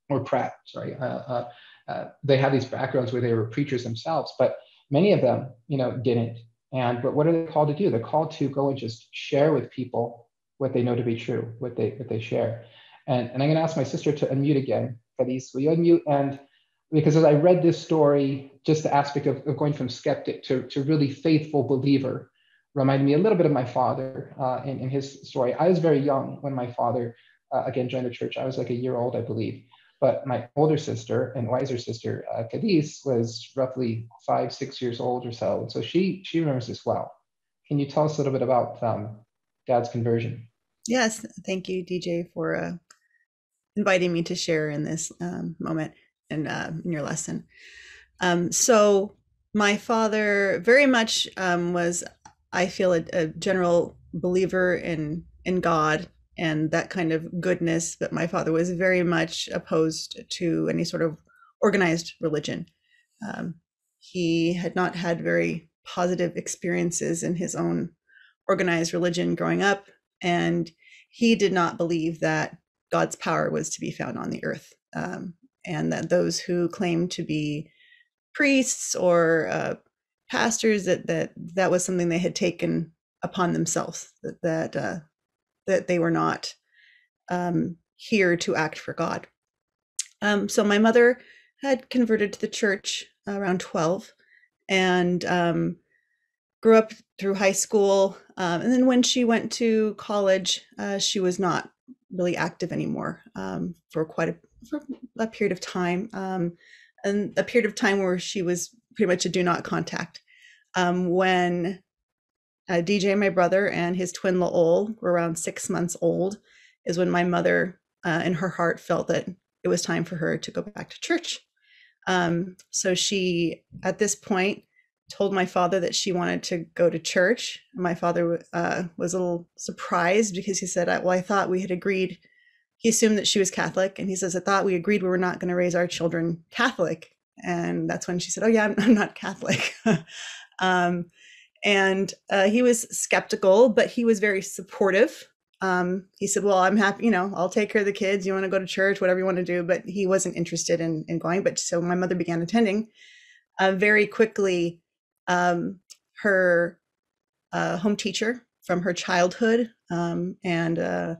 [SPEAKER 3] or Pratt, sorry. Uh, uh, uh, they have these backgrounds where they were preachers themselves, but Many of them, you know, didn't. And but what are they called to do? They're called to go and just share with people what they know to be true, what they what they share. And, and I'm going to ask my sister to unmute again. Cadiz, will you unmute? And because as I read this story, just the aspect of, of going from skeptic to, to really faithful believer reminded me a little bit of my father uh, in, in his story. I was very young when my father, uh, again, joined the church. I was like a year old, I believe. But my older sister and wiser sister, uh, Cadiz, was roughly five, six years old or so. So she she remembers this well. Can you tell us a little bit about um, Dad's conversion?
[SPEAKER 4] Yes, thank you, DJ, for uh, inviting me to share in this um, moment and uh, in your lesson. Um, so my father very much um, was, I feel, a, a general believer in in God and that kind of goodness. But my father was very much opposed to any sort of organized religion. Um, he had not had very positive experiences in his own organized religion growing up, and he did not believe that God's power was to be found on the earth, um, and that those who claimed to be priests or uh, pastors that that that was something they had taken upon themselves that that uh, that they were not um, here to act for God. Um, so my mother had converted to the church around 12 and um, grew up through high school. Um, and then when she went to college, uh, she was not really active anymore um, for quite a, for a period of time. Um, and a period of time where she was pretty much a do not contact. when uh, DJ, my brother, and his twin Laol were around six months old, is when my mother, uh, in her heart, felt that it was time for her to go back to church. Um, so she, at this point, told my father that she wanted to go to church. My father uh, was a little surprised because he said, "Well, I thought we had agreed." He assumed that she was Catholic, and he says, "I thought we agreed we were not going to raise our children Catholic." And that's when she said, "Oh yeah, I'm, *laughs* I'm not Catholic." *laughs* um, and uh, he was skeptical, but he was very supportive. Um, he said, "Well, I'm happy. You know, I'll take care of the kids. You want to go to church, whatever you want to do." But he wasn't interested in in going. But so my mother began attending. Uh, very quickly, um, her uh, home teacher from her childhood um, and uh,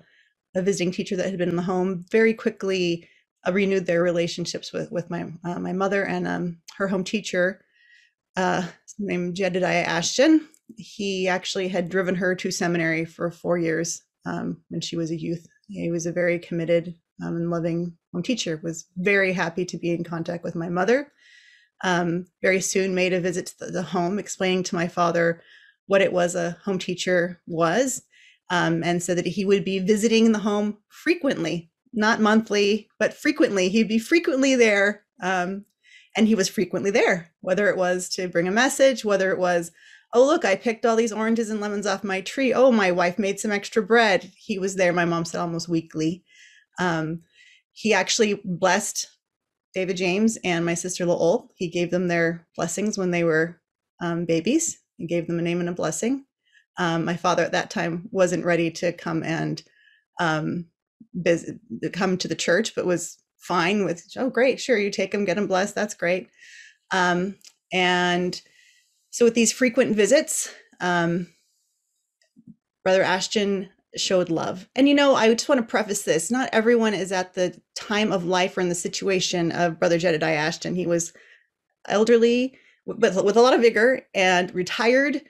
[SPEAKER 4] a visiting teacher that had been in the home very quickly uh, renewed their relationships with with my uh, my mother and um, her home teacher uh, named Jedediah Ashton. He actually had driven her to seminary for four years um, when she was a youth. He was a very committed um, and loving home teacher. Was very happy to be in contact with my mother. Um, very soon made a visit to the, the, home, explaining to my father what it was a home teacher was, um, and said that he would be visiting the home frequently, not monthly, but frequently. He'd be frequently there um, and he was frequently there, whether it was to bring a message, whether it was, oh, look, I picked all these oranges and lemons off my tree. Oh, my wife made some extra bread. He was there, my mom said, almost weekly. Um, he actually blessed David James and my sister Laol. He gave them their blessings when they were um, babies. He gave them a name and a blessing. Um, my father at that time wasn't ready to come and um, come to the church, but was fine with, oh, great, sure, you take them, get them blessed, that's great. Um, and so with these frequent visits, um, Brother Ashton showed love. And you know, I just want to preface this not everyone is at the time of life or in the situation of Brother Jedediah Ashton. He was elderly, but with a lot of vigor and retired.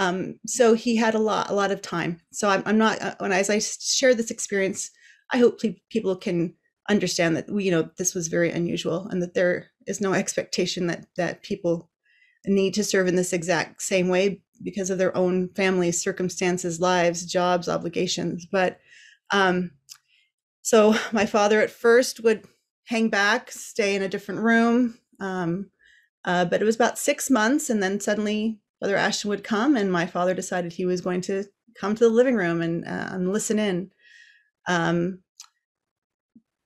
[SPEAKER 4] Um, so he had a lot, a lot of time. So I'm, I'm not, uh, when as I share this experience, I hope people can understand that we, you know, this was very unusual and that there is no expectation that that people need to serve in this exact same way because of their own family circumstances, lives, jobs, obligations. But um, so my father at first would hang back, stay in a different room. Um, uh, but it was about six months, and then suddenly Brother Ashton would come, and my father decided he was going to come to the living room and, uh, and listen in. Um,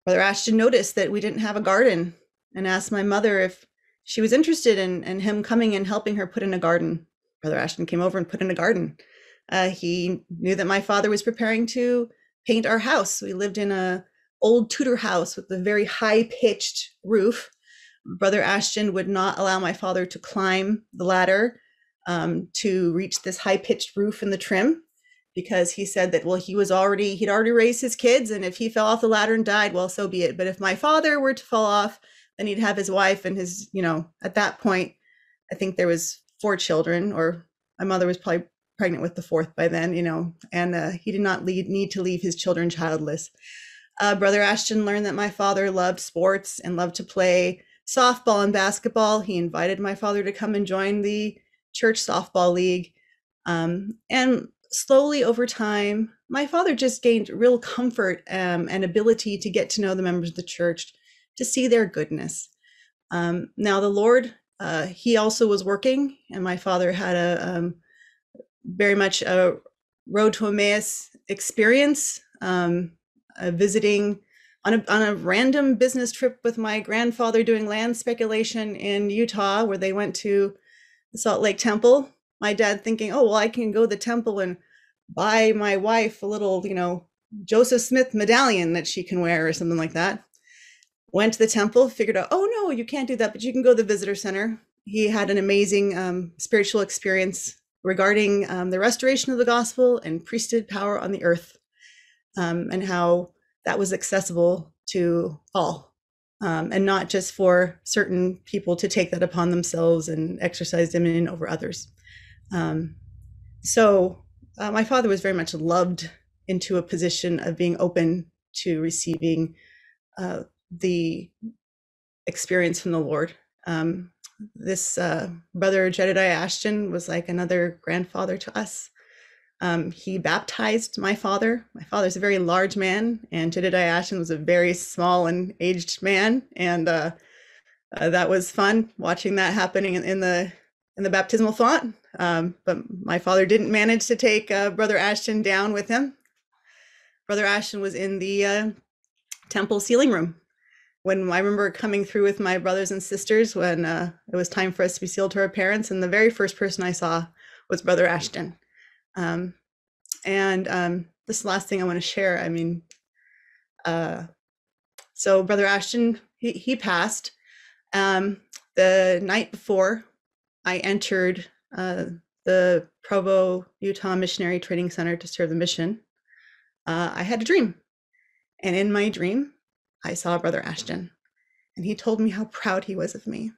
[SPEAKER 4] Brother Ashton noticed that we didn't have a garden and asked my mother if she was interested in, in him coming and helping her put in a garden. Brother Ashton came over and put in a garden. Uh, he knew that my father was preparing to paint our house. We lived in a old Tudor house with a very high pitched roof. Brother Ashton would not allow my father to climb the ladder um, to reach this high pitched roof in the trim because he said that well he was already he'd already raised his kids and if he fell off the ladder and died well so be it but if my father were to fall off then he'd have his wife and his you know at that point i think there was four children, or my mother was probably pregnant with the fourth by then, you know, and uh, he did not lead, need to leave his children childless. Uh, Brother Ashton learned that my father loved sports and loved to play softball and basketball. He invited my father to come and join the church softball league. Um, and slowly over time, my father just gained real comfort um, and ability to get to know the members of the church, to see their goodness. Um, now, the Lord uh, he also was working, and my father had a um, very much a road to Emmaus experience, um, uh, visiting on a, on a random business trip with my grandfather doing land speculation in Utah, where they went to Salt Lake Temple. My dad thinking, oh, well, I can go to the temple and buy my wife a little, you know, Joseph Smith medallion that she can wear or something like that went to the temple, figured out, oh no, you can't do that, but you can go to the visitor center. He had an amazing um, spiritual experience regarding um, the restoration of the gospel and priesthood power on the earth, um, and how that was accessible to all, um, and not just for certain people to take that upon themselves and exercise dominion over others. Um, so, uh, my father was very much loved into a position of being open to receiving uh, the experience from the Lord. Um, this uh, brother Jedediah Ashton was like another grandfather to us. Um, he baptized my father. My father's a very large man, and Jedediah Ashton was a very small and aged man, and uh, uh, that was fun watching that happening in, in the in the baptismal font. Um, but my father didn't manage to take uh, Brother Ashton down with him. Brother Ashton was in the uh, temple sealing room when I remember coming through with my brothers and sisters when uh, it was time for us to be sealed to our parents, and the very first person I saw was Brother Ashton. Um, and um, this last thing I want to share, I mean, uh, so Brother Ashton, he, he passed. Um, the night before I entered uh, the Provo, Utah Missionary Training Center to serve the mission, uh, I had a dream. And in my dream, I saw Brother Ashton, and he told me how proud he was of me.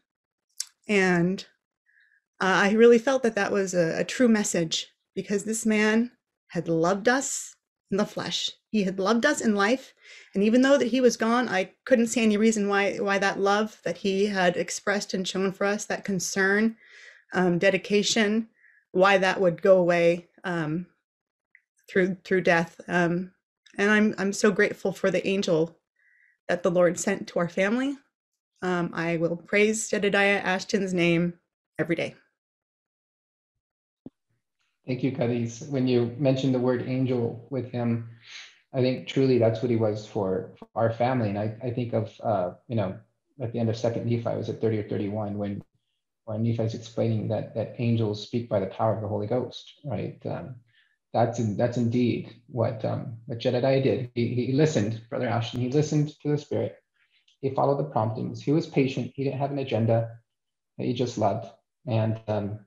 [SPEAKER 4] And uh, I really felt that that was a, a true message because this man had loved us in the flesh. He had loved us in life, and even though that he was gone, I couldn't see any reason why why that love that he had expressed and shown for us, that concern, um, dedication, why that would go away um, through through death. Um, and I'm I'm so grateful for the angel that the Lord sent to our family um, I will praise Jedediah Ashton's name every day.
[SPEAKER 3] Thank you, Cadiz. When you mentioned the word angel with him, I think truly that's what he was for, our family. And I, I think of, uh, you know, at the end of Second Nephi, was at 30 or 31 when when Nephi is explaining that that angels speak by the power of the Holy Ghost, right? Um, that's in, that's indeed what um, what Jedediah did. He, he listened, Brother Ashton. He listened to the Spirit. He followed the promptings. He was patient. He didn't have an agenda. He just loved, and um,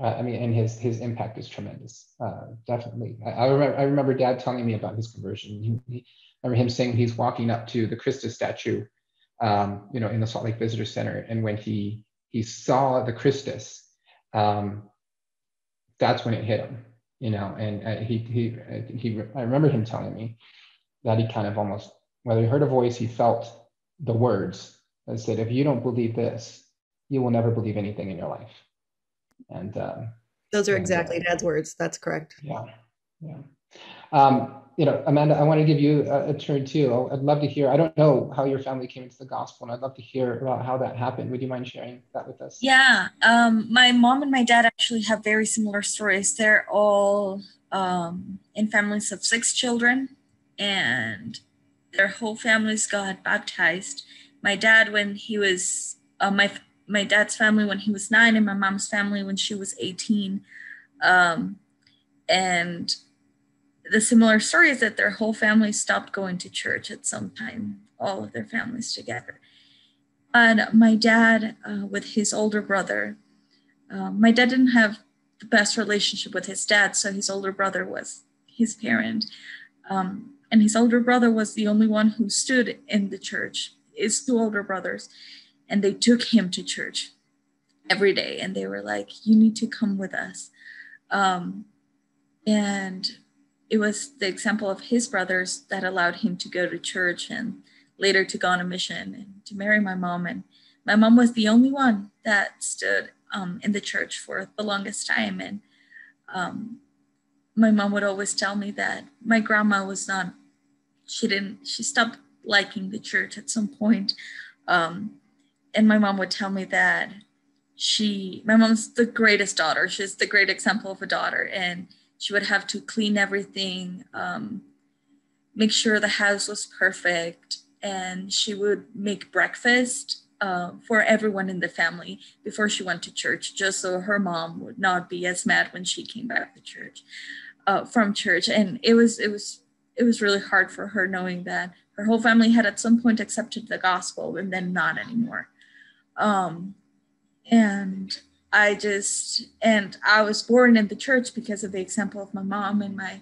[SPEAKER 3] uh, I mean, and his his impact is tremendous. Uh, definitely, I, I, remember I remember Dad telling me about his conversion. He, he, I remember him saying he's walking up to the Christus statue, um, you know, in the Salt Lake Visitor Center, and when he he saw the Christus, um, that's when it hit him, you know. And uh, he he he I remember him telling me that he kind of almost whether he heard a voice, he felt the words that said, "If you don't believe this, you will never believe anything in your life." And um,
[SPEAKER 4] those are exactly Dad's words. That's correct.
[SPEAKER 3] Yeah, yeah. Um, you know, Amanda, I want to give you a, a, turn too. I'd love to hear. I don't know how your family came into the gospel, and I'd love to hear about how that happened. Would you mind sharing that with us?
[SPEAKER 2] Yeah, um, my mom and my dad actually have very similar stories. They're all um, in families of six children, and their whole families got baptized. My dad, when he was uh, my my dad's family when he was nine and my mom's family when she was 18. Um, and the similar story is that their whole family stopped going to church at some time, all of their families together. And my dad, uh, with his older brother, uh, my dad didn't have the best relationship with his dad, so his older brother was his parent. Um, and his older brother was the only one who stood in the church, his two older brothers and they took him to church every day and they were like you need to come with us. Um, and it was the example of his brothers that allowed him to go to church and later to go on a mission and to marry my mom. And my mom was the only one that stood um, in the church for the longest time. And um, my mom would always tell me that my grandma was not she didn't she stopped liking the church at some point. Um, and my mom would tell me that she my mom's the greatest daughter. She's the great example of a daughter and she would have to clean everything um, make sure the house was perfect and she would make breakfast uh, for everyone in the family before she went to church just so her mom would not be as mad when she came back to church uh, from church. And it was it was it was really hard for her knowing that her whole family had at some point accepted the gospel and then not anymore um, and I just, and I was born in the church because of the example of my mom and my,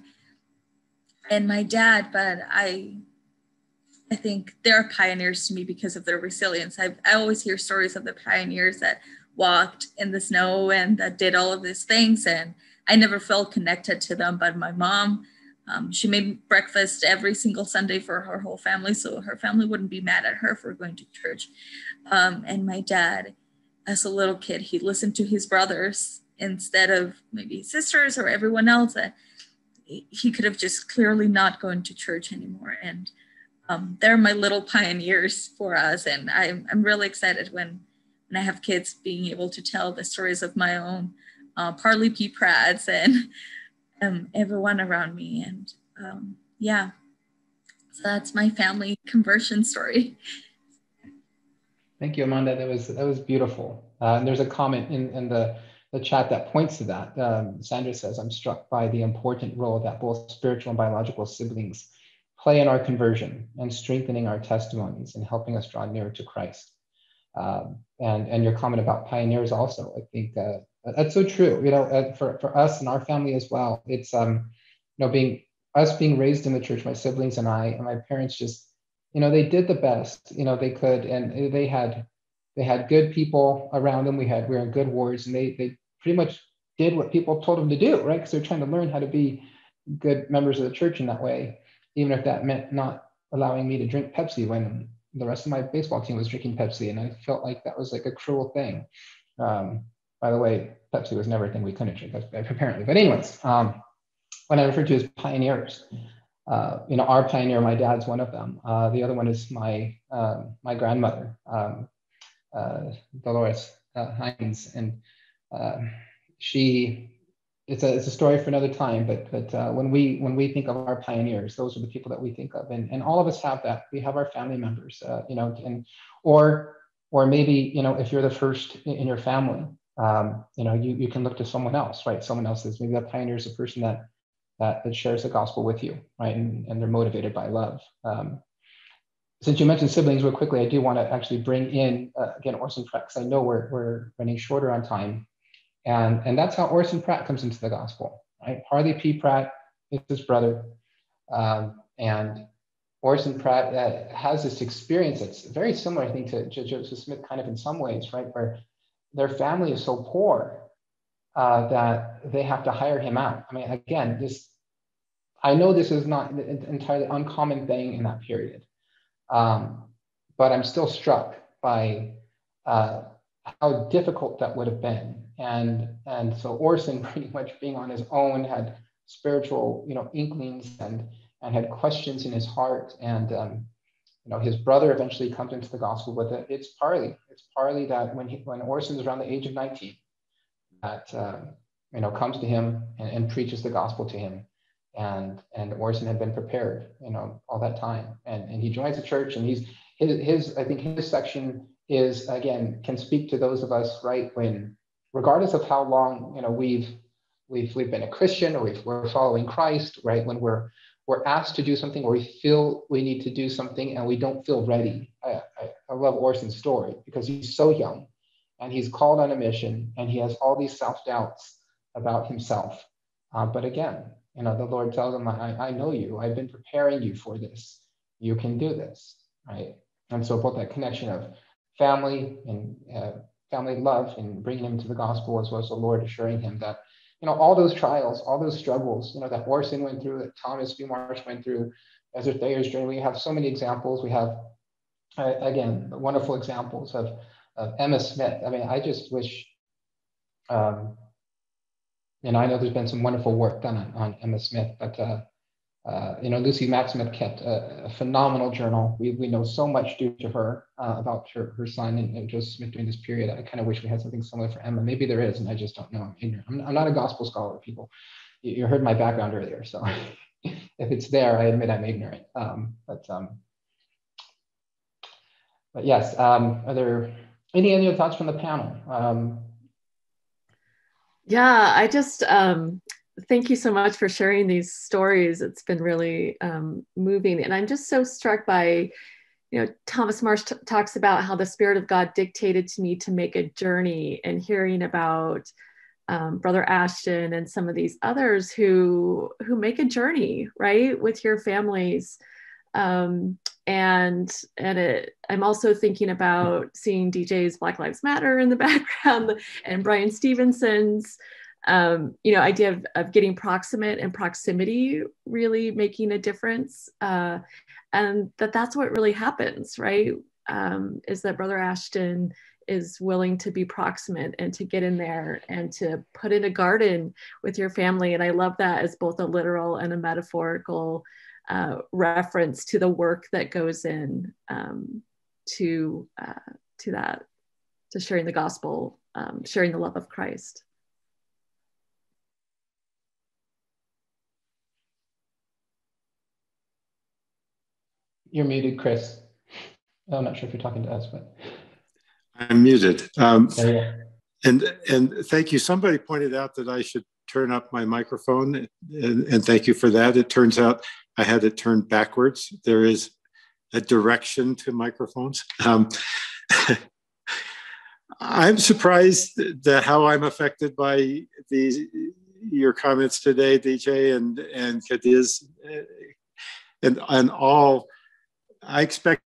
[SPEAKER 2] and my dad, but I, I think they're pioneers to me because of their resilience. I, I always hear stories of the pioneers that walked in the snow and that did all of these things. And I never felt connected to them, but my mom, um, she made breakfast every single Sunday for her whole family, so her family wouldn't be mad at her for going to church. Um, and my dad, as a little kid, he listened to his brothers instead of maybe sisters or everyone else. That he could have just clearly not gone to church anymore. And um, they're my little pioneers for us. And I'm, I'm really excited when, when I have kids being able to tell the stories of my own uh, Parley P. Pratts and *laughs* um, everyone around me. And um, yeah, so that's my family conversion story. *laughs*
[SPEAKER 3] Thank you, Amanda. That was that was beautiful. Uh, and there's a comment in, in the, the chat that points to that. Um, Sandra says, I'm struck by the important role that both spiritual and biological siblings play in our conversion and strengthening our testimonies and helping us draw nearer to Christ. Um, and, and your comment about pioneers also, I think uh, that's so true. You know, for, for us and our family as well, it's, um, you know, being us being raised in the church, my siblings and I, and my parents just you know, they did the best, you know, they could, and they had, they had good people around them. We had, we were in good wards and they, they pretty much did what people told them to do, right? Because they're trying to learn how to be good members of the church in that way, even if that meant not allowing me to drink Pepsi when the rest of my baseball team was drinking Pepsi. And I felt like that was like a cruel thing. Um, by the way, Pepsi was never a thing we couldn't drink, apparently. But anyways, um, when I refer to as pioneers, uh, you know, our pioneer, my dad's one of them. Uh, the other one is my uh, my grandmother. Um, uh, Dolores uh, Hines, and uh, she it's a it's a story for another time. But but uh, when we when we think of our pioneers, those are the people that we think of, and and all of us have that. We have our family members, you know, and or or maybe you know if you're the first in your family, um, you know, you you can look to someone else, right? Someone else is maybe that pioneer is a person that that, that shares the gospel with you, right? And, and they're motivated by love. Um, since you mentioned siblings real quickly, I do want to actually bring in, uh, again, Orson Pratt, because I know we're, we're running shorter on time. And, and that's how Orson Pratt comes into the gospel, right? Parley P. Pratt is his brother. Um, and Orson Pratt uh, has this experience that's very similar, I think, to, to Joseph Smith, kind of in some ways, right? Where their family is so poor uh, that they have to hire him out. I mean, again, this I know this is not an entirely uncommon thing in that period, um, but I'm still struck by uh, how difficult that would have been. And and so Orson, *laughs* pretty much being on his own, had spiritual, you know, inklings and and had questions in his heart. And um, you know, his brother eventually comes into the gospel with it. It's Parley. It's Parley that when he, when Orson's around the age of 19, that um, you know comes to him and, and, preaches the gospel to him. And and Orson had been prepared you know all that time. And and he joins the church and he's his, his I think his section is again can speak to those of us right when regardless of how long you know we've we've we've been a Christian or we are following Christ right? When we're we're asked to do something or we feel we need to do something and we don't feel ready. I, I, I love Orson's story because he's so young and he's called on a mission and he has all these self-doubts about himself. Uh, but again you know the lord tells him I, I know you. I've been preparing you for this. You can do this right? And so both that connection of family and uh, family love and bringing him to the gospel as well as the lord assuring him that you know all those trials all those struggles you know that orson went through that thomas b. Marsh went through ezra thayer's journey. We have so many examples. We have uh, again wonderful examples of of Emma Smith. I mean, I just wish, um, and I know there's been some wonderful work done on, on Emma Smith, but uh, uh, you know, Lucy Smith kept a, a, phenomenal journal. We, we know so much due to her uh, about her, her son and, and, Joseph Smith during this period. I kind of wish we had something similar for Emma. Maybe there is, and I just don't know. I'm ignorant. I'm, I'm not a gospel scholar, people. You, you, heard my background earlier, so *laughs* if it's there, I admit I'm ignorant. Um, but um, but yes, um, are there any other thoughts from the panel? Um,
[SPEAKER 6] yeah, I just um, thank you so much for sharing these stories. It's been really um, moving, and I'm just so struck by, you know, Thomas Marsh talks about how the Spirit of God dictated to me to make a journey, and hearing about um, Brother Ashton and some of these others who who make a journey right with your families um, and and it, I'm also thinking about seeing DJ's Black Lives Matter in the *laughs* background and Bryan Stevenson's um, you know idea of, of getting proximate and proximity really making a difference. Uh, and that that's what really happens right? Um, is that brother ashton is willing to be proximate and to get in there and to put in a garden with your family. And i love that as both a literal and a metaphorical uh, reference to the work that goes in um, to uh, to that to sharing the gospel, um, sharing the love of Christ.
[SPEAKER 3] You're muted, Chris. I'm not sure if you're talking to us, but
[SPEAKER 1] I'm muted. Um, and and thank you. Somebody pointed out that I should turn up my microphone, and, and thank you for that. It turns out I had it turned backwards. There is a direction to microphones. Um, *laughs* I'm surprised that how I'm affected by these your comments today, DJ and and Cadiz, and and all. I expected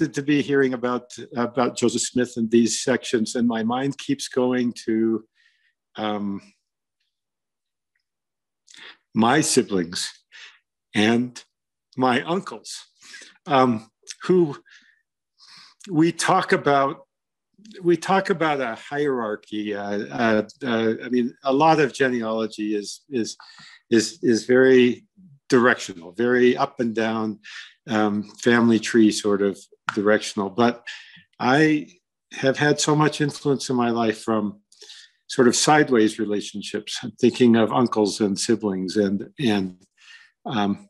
[SPEAKER 1] to be hearing about about Joseph Smith in these sections, and my mind keeps going to um, my siblings and my uncles, um, who we talk about. We talk about a hierarchy. Uh, uh, uh, I mean, a lot of genealogy is is is is very directional, very up and down, um, family tree sort of directional. But I have had so much influence in my life from sort of sideways relationships. I'm *laughs* thinking of uncles and siblings, and and um,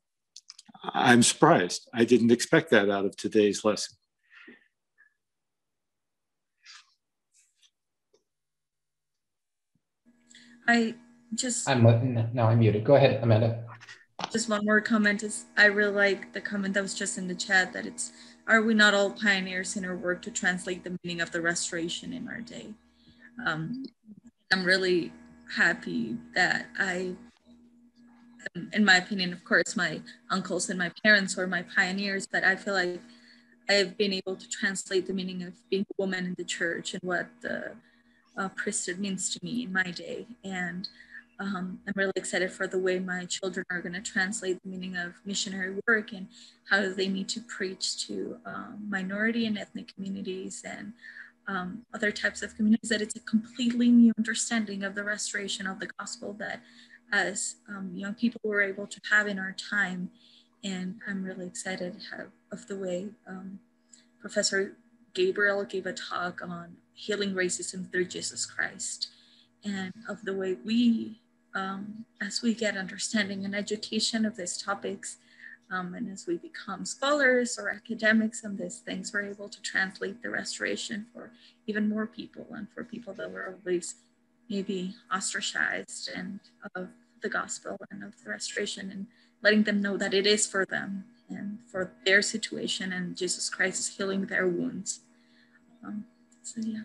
[SPEAKER 1] I'm surprised. I didn't expect that out of today's lesson.
[SPEAKER 2] I just
[SPEAKER 3] I'm now I'm muted. Go ahead, Amanda.
[SPEAKER 2] Just one more comment is I really like the comment that was just in the chat that it's are we not all pioneers in our work to translate the meaning of the restoration in our day? Um, I'm really happy that I, in my opinion, of course, my uncles and my parents were my pioneers, but I feel like I've been able to translate the meaning of being a woman in the church and what the uh, priesthood means to me in my day. And um, I'm really excited for the way my children are going to translate the meaning of missionary work and how they need to preach to um, minority and ethnic communities and um, other types of communities. That it's a completely new understanding of the restoration of the gospel that as um, young people were able to have in our time. And I'm really excited have, of the way um, Professor Gabriel gave a talk on healing racism through Jesus Christ and of the way we um, as we get understanding and education of these topics, um, and as we become scholars or academics on these things, we're able to translate the restoration for even more people and for people that were always maybe ostracized and of the gospel and of the restoration and letting them know that it is for them and for their situation and Jesus Christ is healing their wounds. Um, so yeah.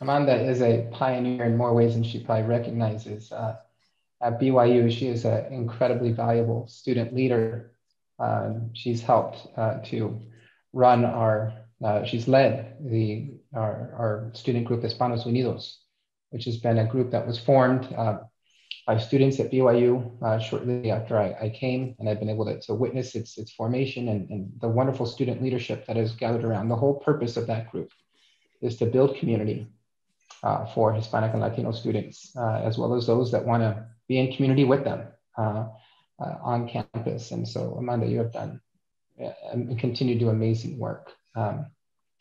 [SPEAKER 3] Amanda is a pioneer in more ways than she probably recognizes. Uh, at BYU, she is an incredibly valuable student leader. Um, she's helped uh, to run our, uh, she's led the our, our, student group Hispanos Unidos, which has been a group that was formed uh, by students at BYU uh, shortly after I, I, came, and I've been able to, to witness its, its formation and, and the wonderful student leadership that has gathered around. The whole purpose of that group is to build community uh, for Hispanic and Latino students, uh, as well as those that want to be in community with them uh, uh, on campus. And so, Amanda, you have done and continue to do amazing work. Um,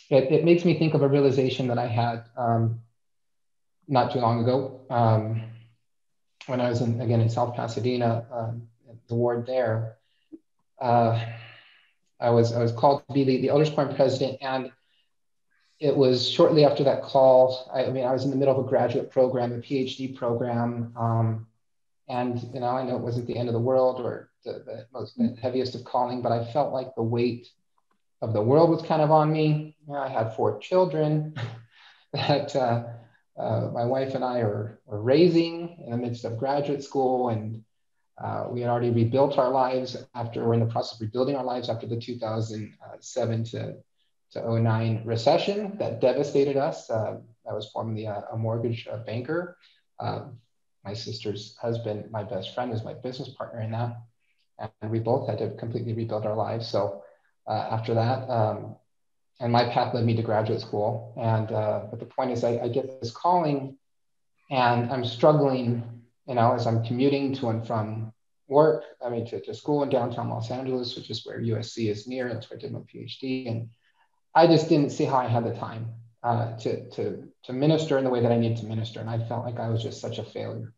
[SPEAKER 3] it, it, makes me think of a realization that I had um, not too long ago um, when I was in, again in South Pasadena, um, the ward there. Uh, I was I was called to be the, the elders quorum president, and it was shortly after that call. I, I, mean, I was in the middle of a graduate program, a PhD program, um, and you know, I know it wasn't the end of the world or the, the most the heaviest of calling, but I felt like the weight of the world was kind of on me. You know, I had four children *laughs* that uh, uh, my wife and I are, were raising in the midst of graduate school, and uh, we had already rebuilt our lives after we're in the process of rebuilding our lives after the 2007 to to 09 recession that devastated us. Uh, I was formerly a, a mortgage uh, banker. My sister's husband, my best friend, is my business partner in that. And we both had to completely rebuild our lives. So uh, after that, um, and my path led me to graduate school. And uh, but the point is, I, I get this calling, and I'm struggling, you know, as I'm commuting to and from work. I mean, to, to school in downtown Los Angeles, which is where USC is near. That's where I did my PhD. And I just didn't see how I had the time uh, to, to, to minister in the way that I needed to minister. And I felt like I was just such a failure.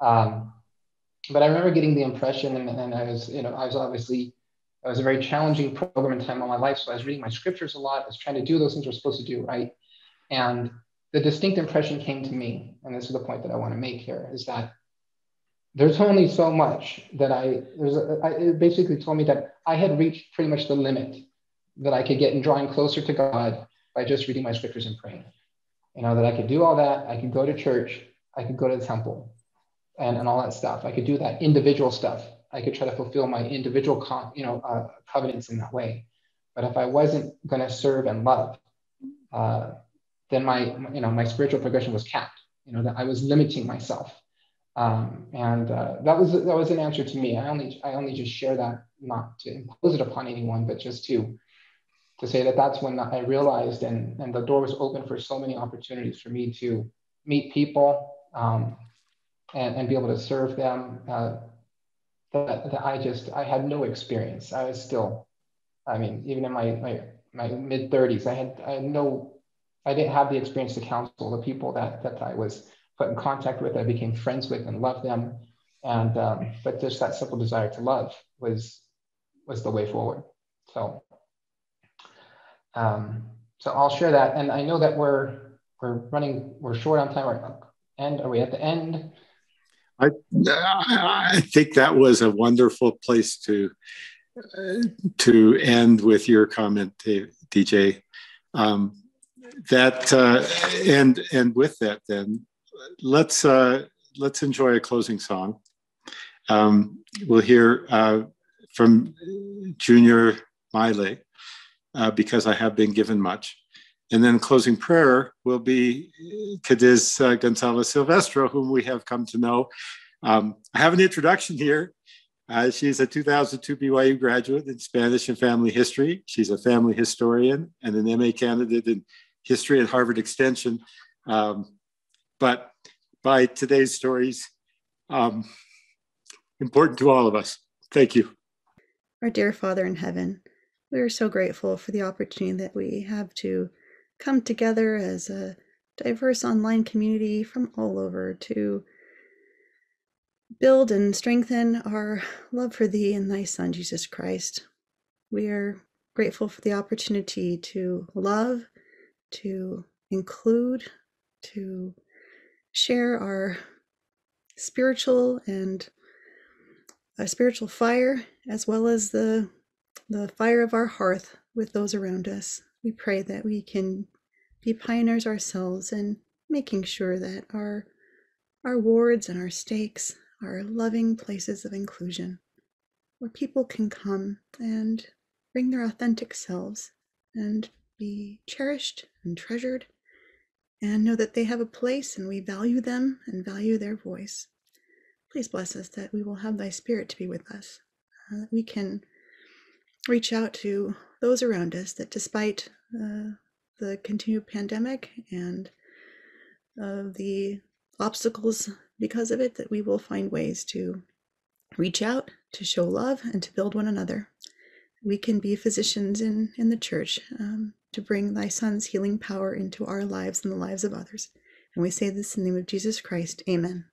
[SPEAKER 3] Um, but I remember getting the impression, and, and I was, you know, I was obviously, it was a very challenging program and time of my life. So I was reading my scriptures a lot. I was trying to do those things we're supposed to do, right? And the distinct impression came to me, and this is the point that I want to make here, is that there's only so much that I, there's a, I, it basically told me that I had reached pretty much the limit that I could get in drawing closer to God by just reading my scriptures and praying. You know, that I could do all that. I could go to church. I could go to the temple and, and all that stuff. I could do that individual stuff. I could try to fulfill my individual, con, you know, uh, covenants in that way. But if I wasn't going to serve and love, uh, then my, you know, my spiritual progression was capped. You know, that I was limiting myself. Um, and uh, that was that was an answer to me. I only I only just share that not to impose it upon anyone, but just to to say that that's when I realized and, and the door was open for so many opportunities for me to meet people um, and, and be able to serve them uh, that, that I just, I had no experience. I was still, I mean, even in my, my my mid 30s. I had I had no, I didn't have the experience to counsel the people that that I was put in contact with. I became friends with and loved them, and um, but just that simple desire to love was was the way forward. So, um, so I'll share that, and I know that we're we're running, we're short on time. Right end. Are we at the end?
[SPEAKER 1] I I think that was a wonderful place to to end with your comment, DJ. Um, that uh, and and with that, then let's uh, let's enjoy a closing song. Um, we'll hear uh, from Junior Miley uh, because I have been given much. And then closing prayer will be Cadiz uh, Gonzalez Silvestro, whom we have come to know. Um, I have an introduction here. Uh, she's a 2002 BYU graduate in Spanish and family history. She's a family historian and an MA candidate in history at Harvard Extension. Um, but by today's stories, um, important to all of us. Thank you.
[SPEAKER 4] Our dear Father in heaven, we are so grateful for the opportunity that we have to come together as a diverse online community from all over to build and strengthen our love for Thee and Thy Son, Jesus Christ. We are grateful for the opportunity to love, to include, to share our spiritual and a spiritual fire as well as the the fire of our hearth with those around us. We pray that we can be pioneers ourselves in making sure that our our wards and our stakes are loving places of inclusion where people can come and bring their authentic selves and be cherished and treasured and know that they have a place and we value them and value their voice. Please bless us that we will have thy spirit to be with us, uh, that we can reach out to those around us that despite uh, the continued pandemic and uh, the obstacles because of it, that we will find ways to reach out, to show love, and to build one another. We can be physicians in, in the church um, to bring thy son's healing power into our lives and the lives of others. And we say this in the name of Jesus Christ. Amen.